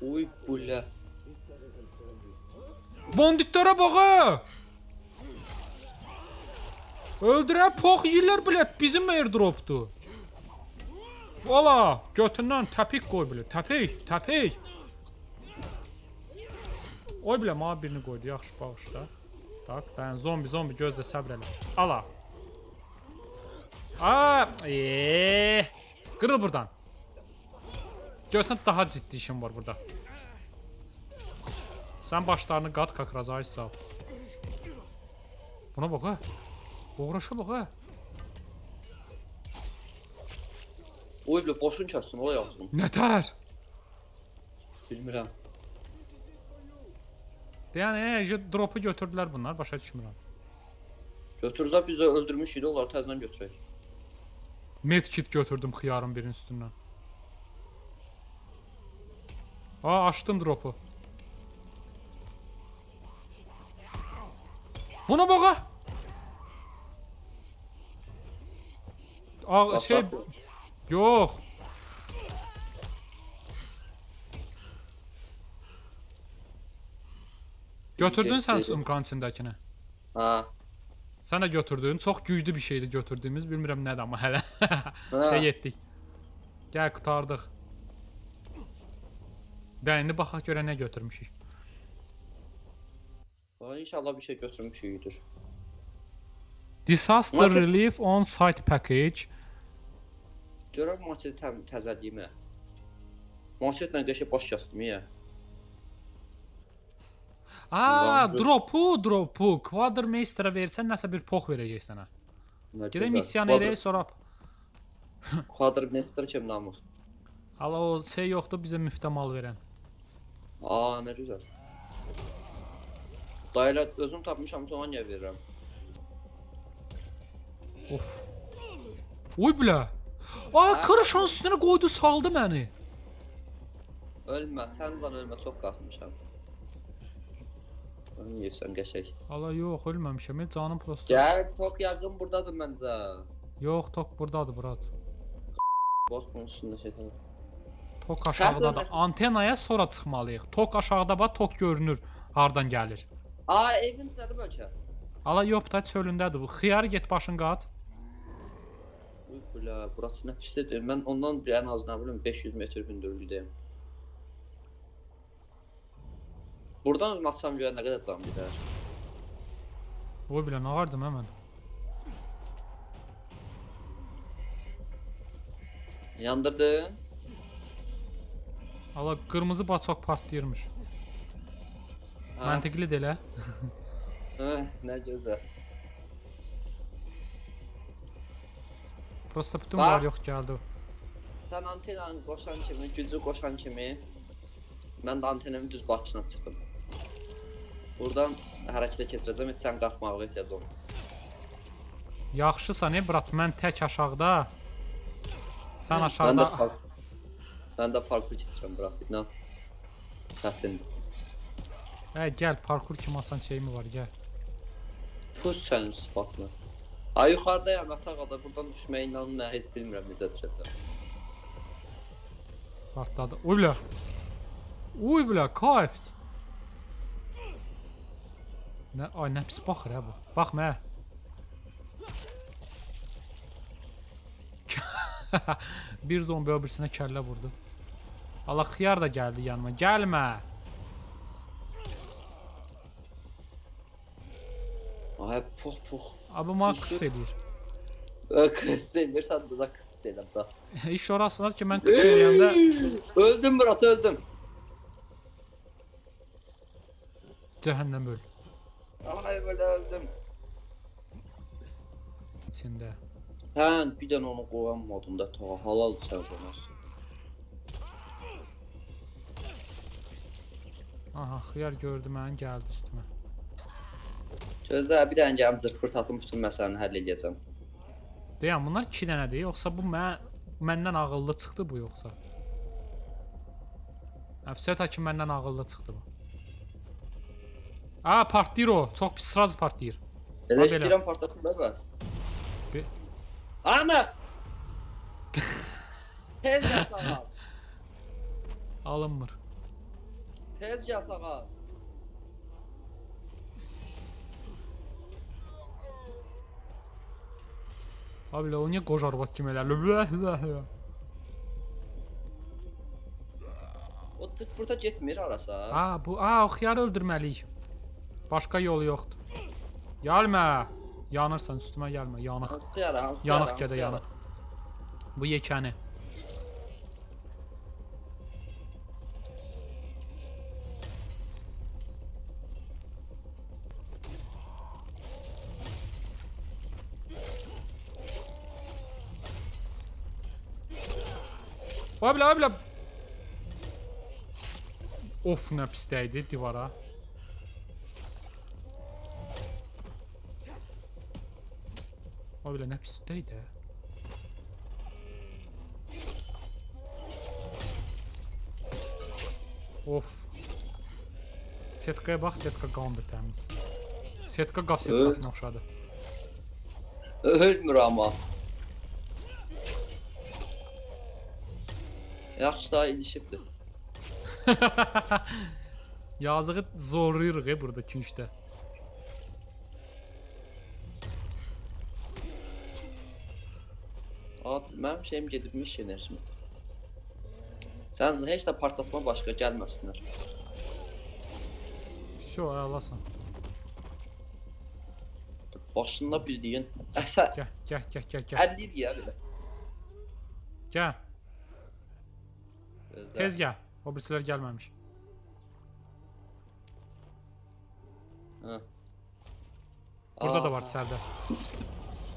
Uy, bulə. This doesn't concern you. Banditlərə bax ha! Öldürə pox yeyirlər bilet, bizim airdropdur. Valla, götündən təpik qoy bilet, təpik, təpik. Oy bilə, mənə birini qoydu, yaxşı bağışla. Tak, dayan, zombi, zombi, gözlə səbr elə. Ala. Aa, eee. Qırıl buradan. Görsən daha ciddi işim var burada. Sən başlarını qat kakraz ay sağ. ol. Buna bax ha. Uğraşa bax ha. Oy bilə boşun kəssin, ola yazsın. Nətər? Bilmirəm. Yəni e, dropu götürdülər bunlar, başa düşmürəm. Götürürlər biz öldürmüşük, onları təzədən götürək. Medkit götürdüm xiyarın birinin üstündən. Aa açtım drop'u. Buna bak ha. Aa, şey... Yok. Götürdün sen sum kançındakini. Ha. Sen de götürdün. Çok güçlü bir şeydi götürdüğümüz. Bilmirəm nədir amma hələ. Hə yetdik. Şey Gəl qutardıq. Də indi baxaq görə nə götürmüşük. Aa, İnşallah bir şey götürmüşükdür. Disaster Nasıl? relief on site package. Görəm maçı tə təzəliyimə. Maçetlə qəşəng baş kəsdim ya. Aa, Ulan, dropu, dropu. Quatermeister'a versən nəsə bir pox verəcək sənə. Nə Gedək gözəl. misyan Quadr- edək sonra. Quadrmetre kim namıq? Hala o şey yoxdur bizə müftə mal verən. Aa, nə gözəl. Dayılar özüm tapmışam, sonra niyə verirəm? Of. Oy bilə. Aa, kırışın üstünə qoydu, saldı məni. Ölmə, sən can ölmə, çox qalxmışam. Ölməyirsən qəşəng. Hala yox, ölməmişəm. Heç canım prosta. Gəl, tok yaqın burdadır məncə. Yox, tok burdadır, Burat. Bax bunun üstündə şey var. Tok aşağıdadır. Antenaya sonra çıxmalıyıq. Tok aşağıda bax, tok görünür hardan gəlir. Aa, evin sədə bəlkə. Hala yox da çölündədir bu. Xiyar get başın qat. Uy, belə, burası nə pisdir. Mən ondan ən az nə bilim 500 metr hündürlükdəyim. Buradan atsam görə nə qədər can gedər? Oy bilə nə vardı mən? Yandırdın? Hala qırmızı baçaq partlayırmış. Ha. Məntiqli də elə. Hə, nə gözəl. Prosta bütün var yox gəldi. Sən antenanı qoşan kimi, gücü qoşan kimi mən də antenemin düz başına çıxdım. Buradan hərəkətə keçirəcəm, heç sən qalxmağa ehtiyac olmur. Yaxşısan, e, brat, mən tək aşağıda. Sən Mən də Ben de parkur keseceğim biraz. İnan. Sertlendim. He gel parkur kim asan şey mi var gel. Pus sənin sıfatına. Ay yuxarıdayam ata qada buradan düşməyə inan mən heç bilmirəm necə düşəcəm. Partladı. Uy bla. Uy bla kayft. Nə ay nə pis baxır hə bu. Baxma. bir zombi öbürsünə kəllə vurdu. Allah hıyar da geldi yanıma. Gelme. Ay puh puh. Abi bana kıs edir. Kıs edir sen de da kıs edir. İş orasınlar ki ben kıs ediyanda. öldüm Murat öldüm. Cehennem öl. Ay böyle öldüm. İçinde. Hə, bir dənə onu qoyamadım da, ta halal çəkmək. Aha, xiyar gördü məni, gəldi üstümə. Gözlə, bir dənə gəlim zırt-pırt atım bütün məsələni həll edəcəm. Deyəm, bunlar 2 dənədir, yoxsa bu mən məndən ağıllı çıxdı bu yoxsa? Əfsət ki məndən ağıllı çıxdı bu. A, partlayır o. Çox pis sraz partlayır. Elə istəyirəm partlasın da bəs. Ahmet! Tez də ol. Alınmır. Tez gəl sağa. Abi o niyə qoca arvad kimi elə? O cırt burada getmir arasa. Ha bu a o xiyarı öldürməliyik. Başqa yolu yoxdur. Gəlmə. Yanırsan üstümə gəlmə. Yanıq. Hansı xiyara, hansı Yanıq xiyara? yanıq. Bu yekəni. Abi abi Of nə pis dəydi divara. Abi nə pis dəydi. Of. Setkaya bax, setka qandır təmiz. Setka qaf setkasına oxşadı. Ölmür amma. Yaxşı da ilişibdir. Yazığı zorlayırıq e burada küncdə. At, mənim şeyim gedibmiş enerjim. Sən heç də partlatma başqa gəlməsinlər. Şo, əlasan. Başında bildiyin Gəl, gəl, gəl, gəl, gəl. 50 deyə belə. Gəl, Biraz daha. Tezgah. Hobrisiler gelmemiş. Ha. Burada Aa. da var Serdar.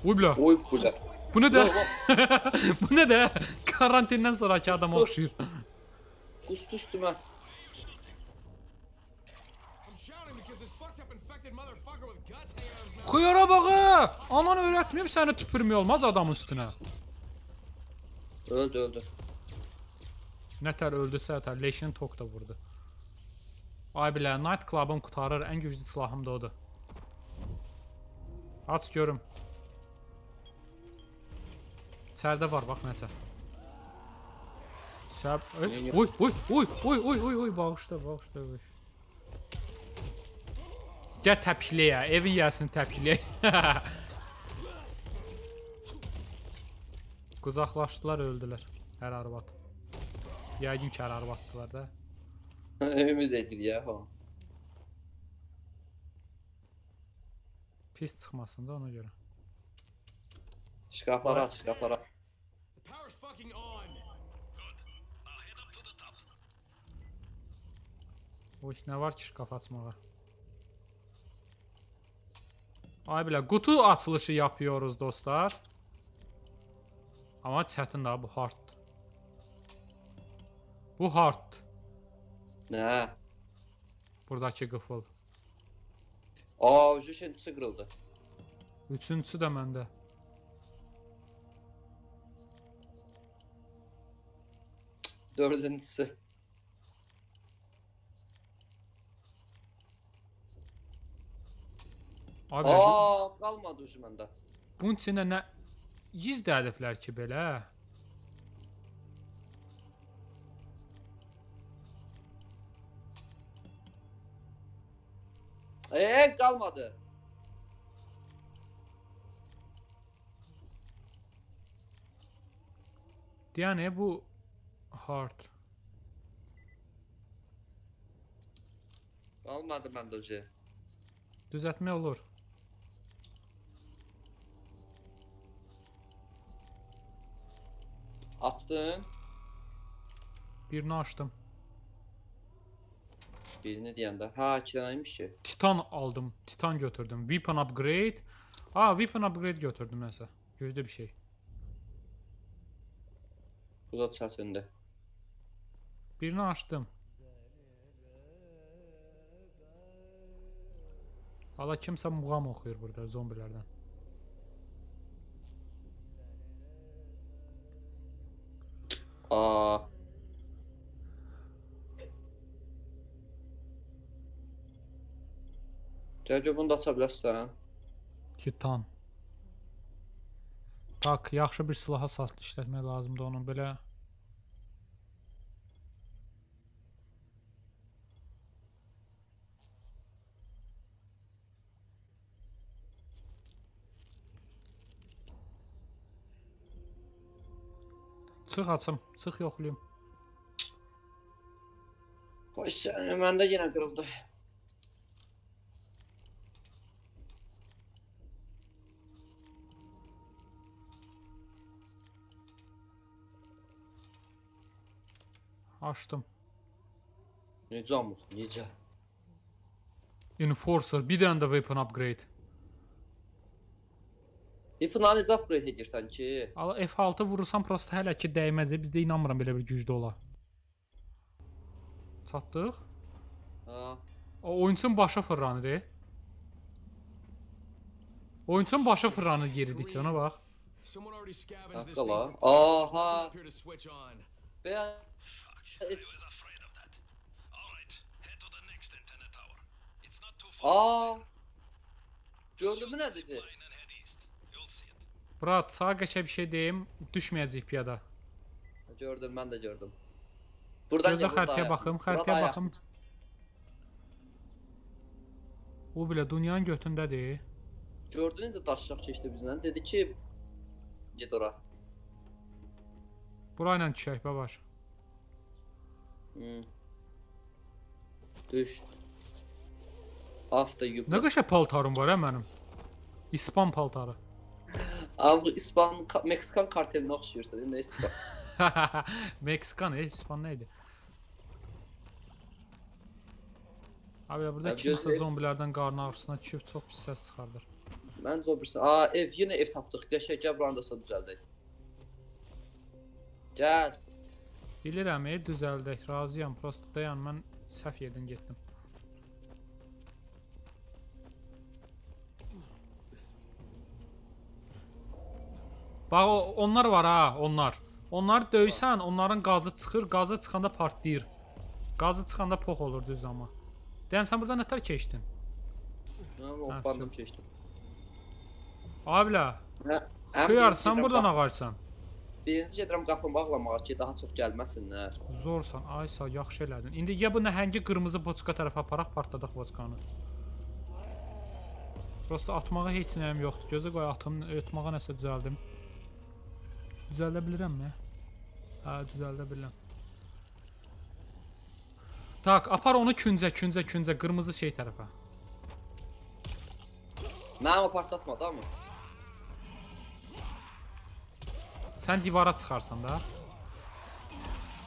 Uyla. Oy bula. Bu ne de? Bu ne de? Karantinden sonraki adam okşuyor. Kustu üstüme. Kıyara bakı! Anan öğretmeyeyim seni tüpürmüyor olmaz adamın üstüne. Öldü öldü. Nətər öldüsə, ətər leşini tok da vurdu. Ay bilə, Night Club-ım qutarır, ən güclü silahım da odur. Aç görüm. İçəridə var, bax nəsə. Səb... Ey, Oy, oy, oy, oy, oy, oy, oy, bağışla, bağışla, oy. Gəl təpikləyə, evin yəsini təpikləyə. Quzaqlaşdılar, öldülər. Hər arvad. Yəqin ki, hər arvaddılar da. Ümid edir ya ha. Pis çıxmasın da ona görə. Şkafları aç, şkafları. aç. O iş nə var ki, şkaf açmağa? Ay bilə, qutu açılışı yapıyoruz dostlar. Amma çətin də bu hard. Bu hard. Nə? Buradakı qıfıl. Aa, şentisi qırıldı. Üçüncüsü də məndə. Dördüncüsü. Bu- Aa, qalmadı ucu məndə. bunun içində nə gizdədiblər ki belə? Eee kalmadı. Yani bu hard. Kalmadı bende hoca. Düzeltme olur. Açtın. Birini açtım. Birini deyəndə. Ha, iki dənəymiş ki. Titan aldım. Titan götürdüm. Weapon upgrade. Aa, weapon upgrade götürdüm nəsə. Güclü bir şey. Bu da çətindir. Birini açdım. Hala kimsə muğam oxuyur burada zombilərdən. Aa. Gəl gör bunu da aça bilərsən. Titan. Tak, yaxşı bir silaha satdı işlətmək lazımdır onun belə. Çıx açım, çıx yoxlayım. Qoş, məndə yenə qırıldı. Açtım. Nece amuk nece. Enforcer bir tane de weapon upgrade. Weapon-a necə upgrade edirsən ki? Ala F6 vurursan prosta hələ ki dəyməz. E, biz də inanmıram belə bir gücdə ola. Çatdıq? Ha. O oyunçun başa fırlanır. E. Oyunçun başa fırlanır yeridikcə ona bax. Haqqala. Aha. Bəyəm. Aa. Gördün mü ne dedi? Murat sağa geçe bir şey diyeyim. Düşmeyecek piyada. Gördüm ben de gördüm. Buradan Gözle haritaya bakım, haritaya bakım. O bile dünyanın götündədir. Gördün necə daşşaq keçdi bizlə. Dedi ki, ged ora. Burayla düşək babaş. Hı. Düş. After you. Nə qəşə paltarım var hə mənim. İspan paltarı. Abi İspan, ka- Meksikan kartelinə oxşayırsa, deyim nə İspan. Meksikan, e, İspan nə idi? Abi ya, burada Ya, kimsə gözlə- zombilərdən qarın ağrısına düşüb çox pis səs çıxardır. Mən zobirsən. Aa, ev, yenə ev tapdıq. Qəşəng gəl buranı da sən düzəldək. Gəl. Bilirəm, e, düzəldək, razıyam. Prosta dayan, mən səhv yerdən getdim. Bax, o- onlar var ha, onlar. Onları döysən, onların qazı çıxır, qazı çıxanda partlayır. Qazı çıxanda pox olur düz amma. Deyən sən burada nətər keçdin? O bandım keçdim. Abilə, Hə, xıyar, sən buradan ağarsan. Birinci gedirəm qapını bağlamağa ki, daha çox gəlməsinlər. Zorsan, aysa, yaxşı elədin. İndi ya bu nəhəngi qırmızı boçka tərəfə aparaq, partladaq boçkanı. Prosta atmağa heç nəyim yoxdur. Gözə qoy atım, atmağa nəsə düzəldim. Düzəldə bilirəmmi? Hə, düzəldə bilirəm. Tak, apar onu küncə, küncə, küncə, qırmızı şey tərəfə. Mənim o partlatmadı amma. Sən divara çıxarsan da.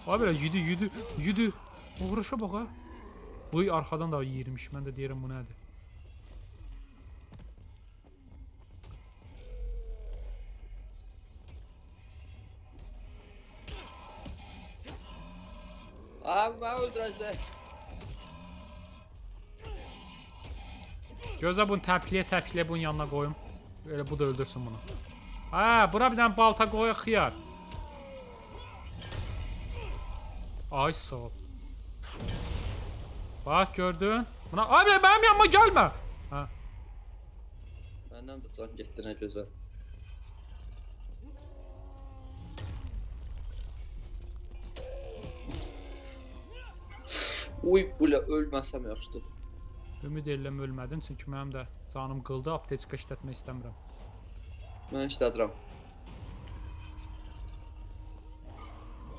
Ay belə yüdü, yüdü, yüdü. Uğraşa bax ha. Uy, arxadan da yeyirmiş. Mən də deyirəm bu nədir? Abi mən öldürəcək. Gözlə bunu təpikliyə, təpikliyə bunun yanına qoyum. Elə bu da öldürsün bunu. Hə, bura bir dənə balta qoyaq xiyar. Ay sağ ol. Bax gördün? Buna ay mənim yanıma gəlmə. Hə. Məndən də can getdi nə gözəl. Uy, bulə ölməsəm yaxşıdır. Ümid edirəm ölmədin çünki mənim də canım qıldı, apteka işlətmək istəmirəm. Mən işlədirəm.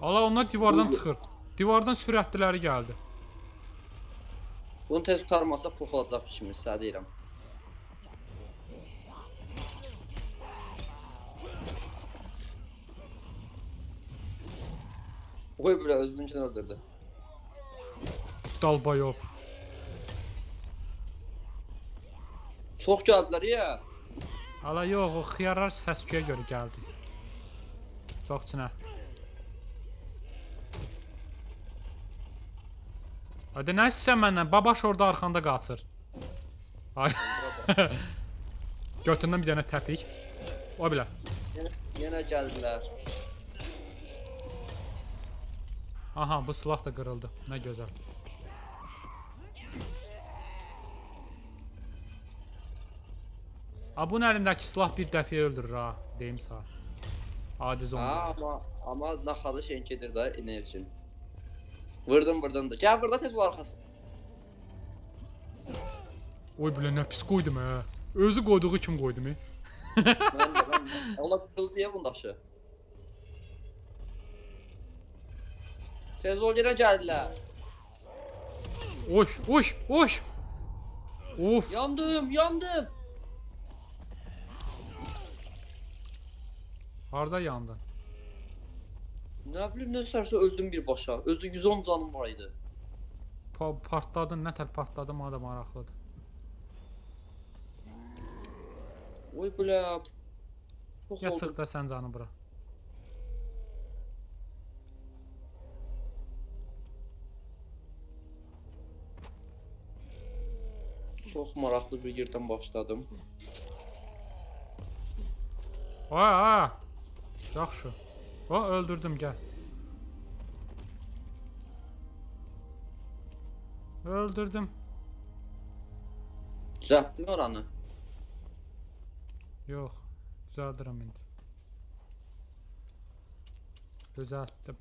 Ala onlar divardan çıxır. Divardan sürətliləri gəldi. Bunu tez qutarmasa pox olacaq kimi sizə deyirəm. Uy, bulə özününkini öldürdü. Dalbayov. Çox gəldilər ya. Ala yox, o xiyarlar səsküyə görə gəldi. Çox çinə. Hadi nə istəsən məndən? Babaş orada arxanda qaçır. Ay. Götündən bir dənə təpik. O. Yenə, yenə gəldilər. Aha, bu silah da qırıldı. Nə gözəl. A bunun əlindəki silah bir dəfəyə öldürür ha, deyim sənə. Adi Ha, zombi. amma amma naxalı şeyin gedir də enerjin. Vurdum vurdum da. Gəl burada tez ol arxası. Oy belə nə pis qoydum hə. Özü qoyduğu kim qoydum? Ola qıl deyə bunu daşı. Tez ol yerə gəldilər. Oy, oy, oy. Of. Yandım, yandım. Harda yandın? Nə bilim, nə sərsə öldüm bir başa. Özdə 110 canım var idi. Pa partladın, nə tər partladım, o da maraqlıdır. Oy. Çox Ya çıx da sən canı bura. Çox maraqlı bir yerdən başladım. Aa. Yaxşı. Ha öldürdüm gel. Öldürdüm. Düzeltdin oranı. Yox, düzeldirəm indi. Düzeltdim.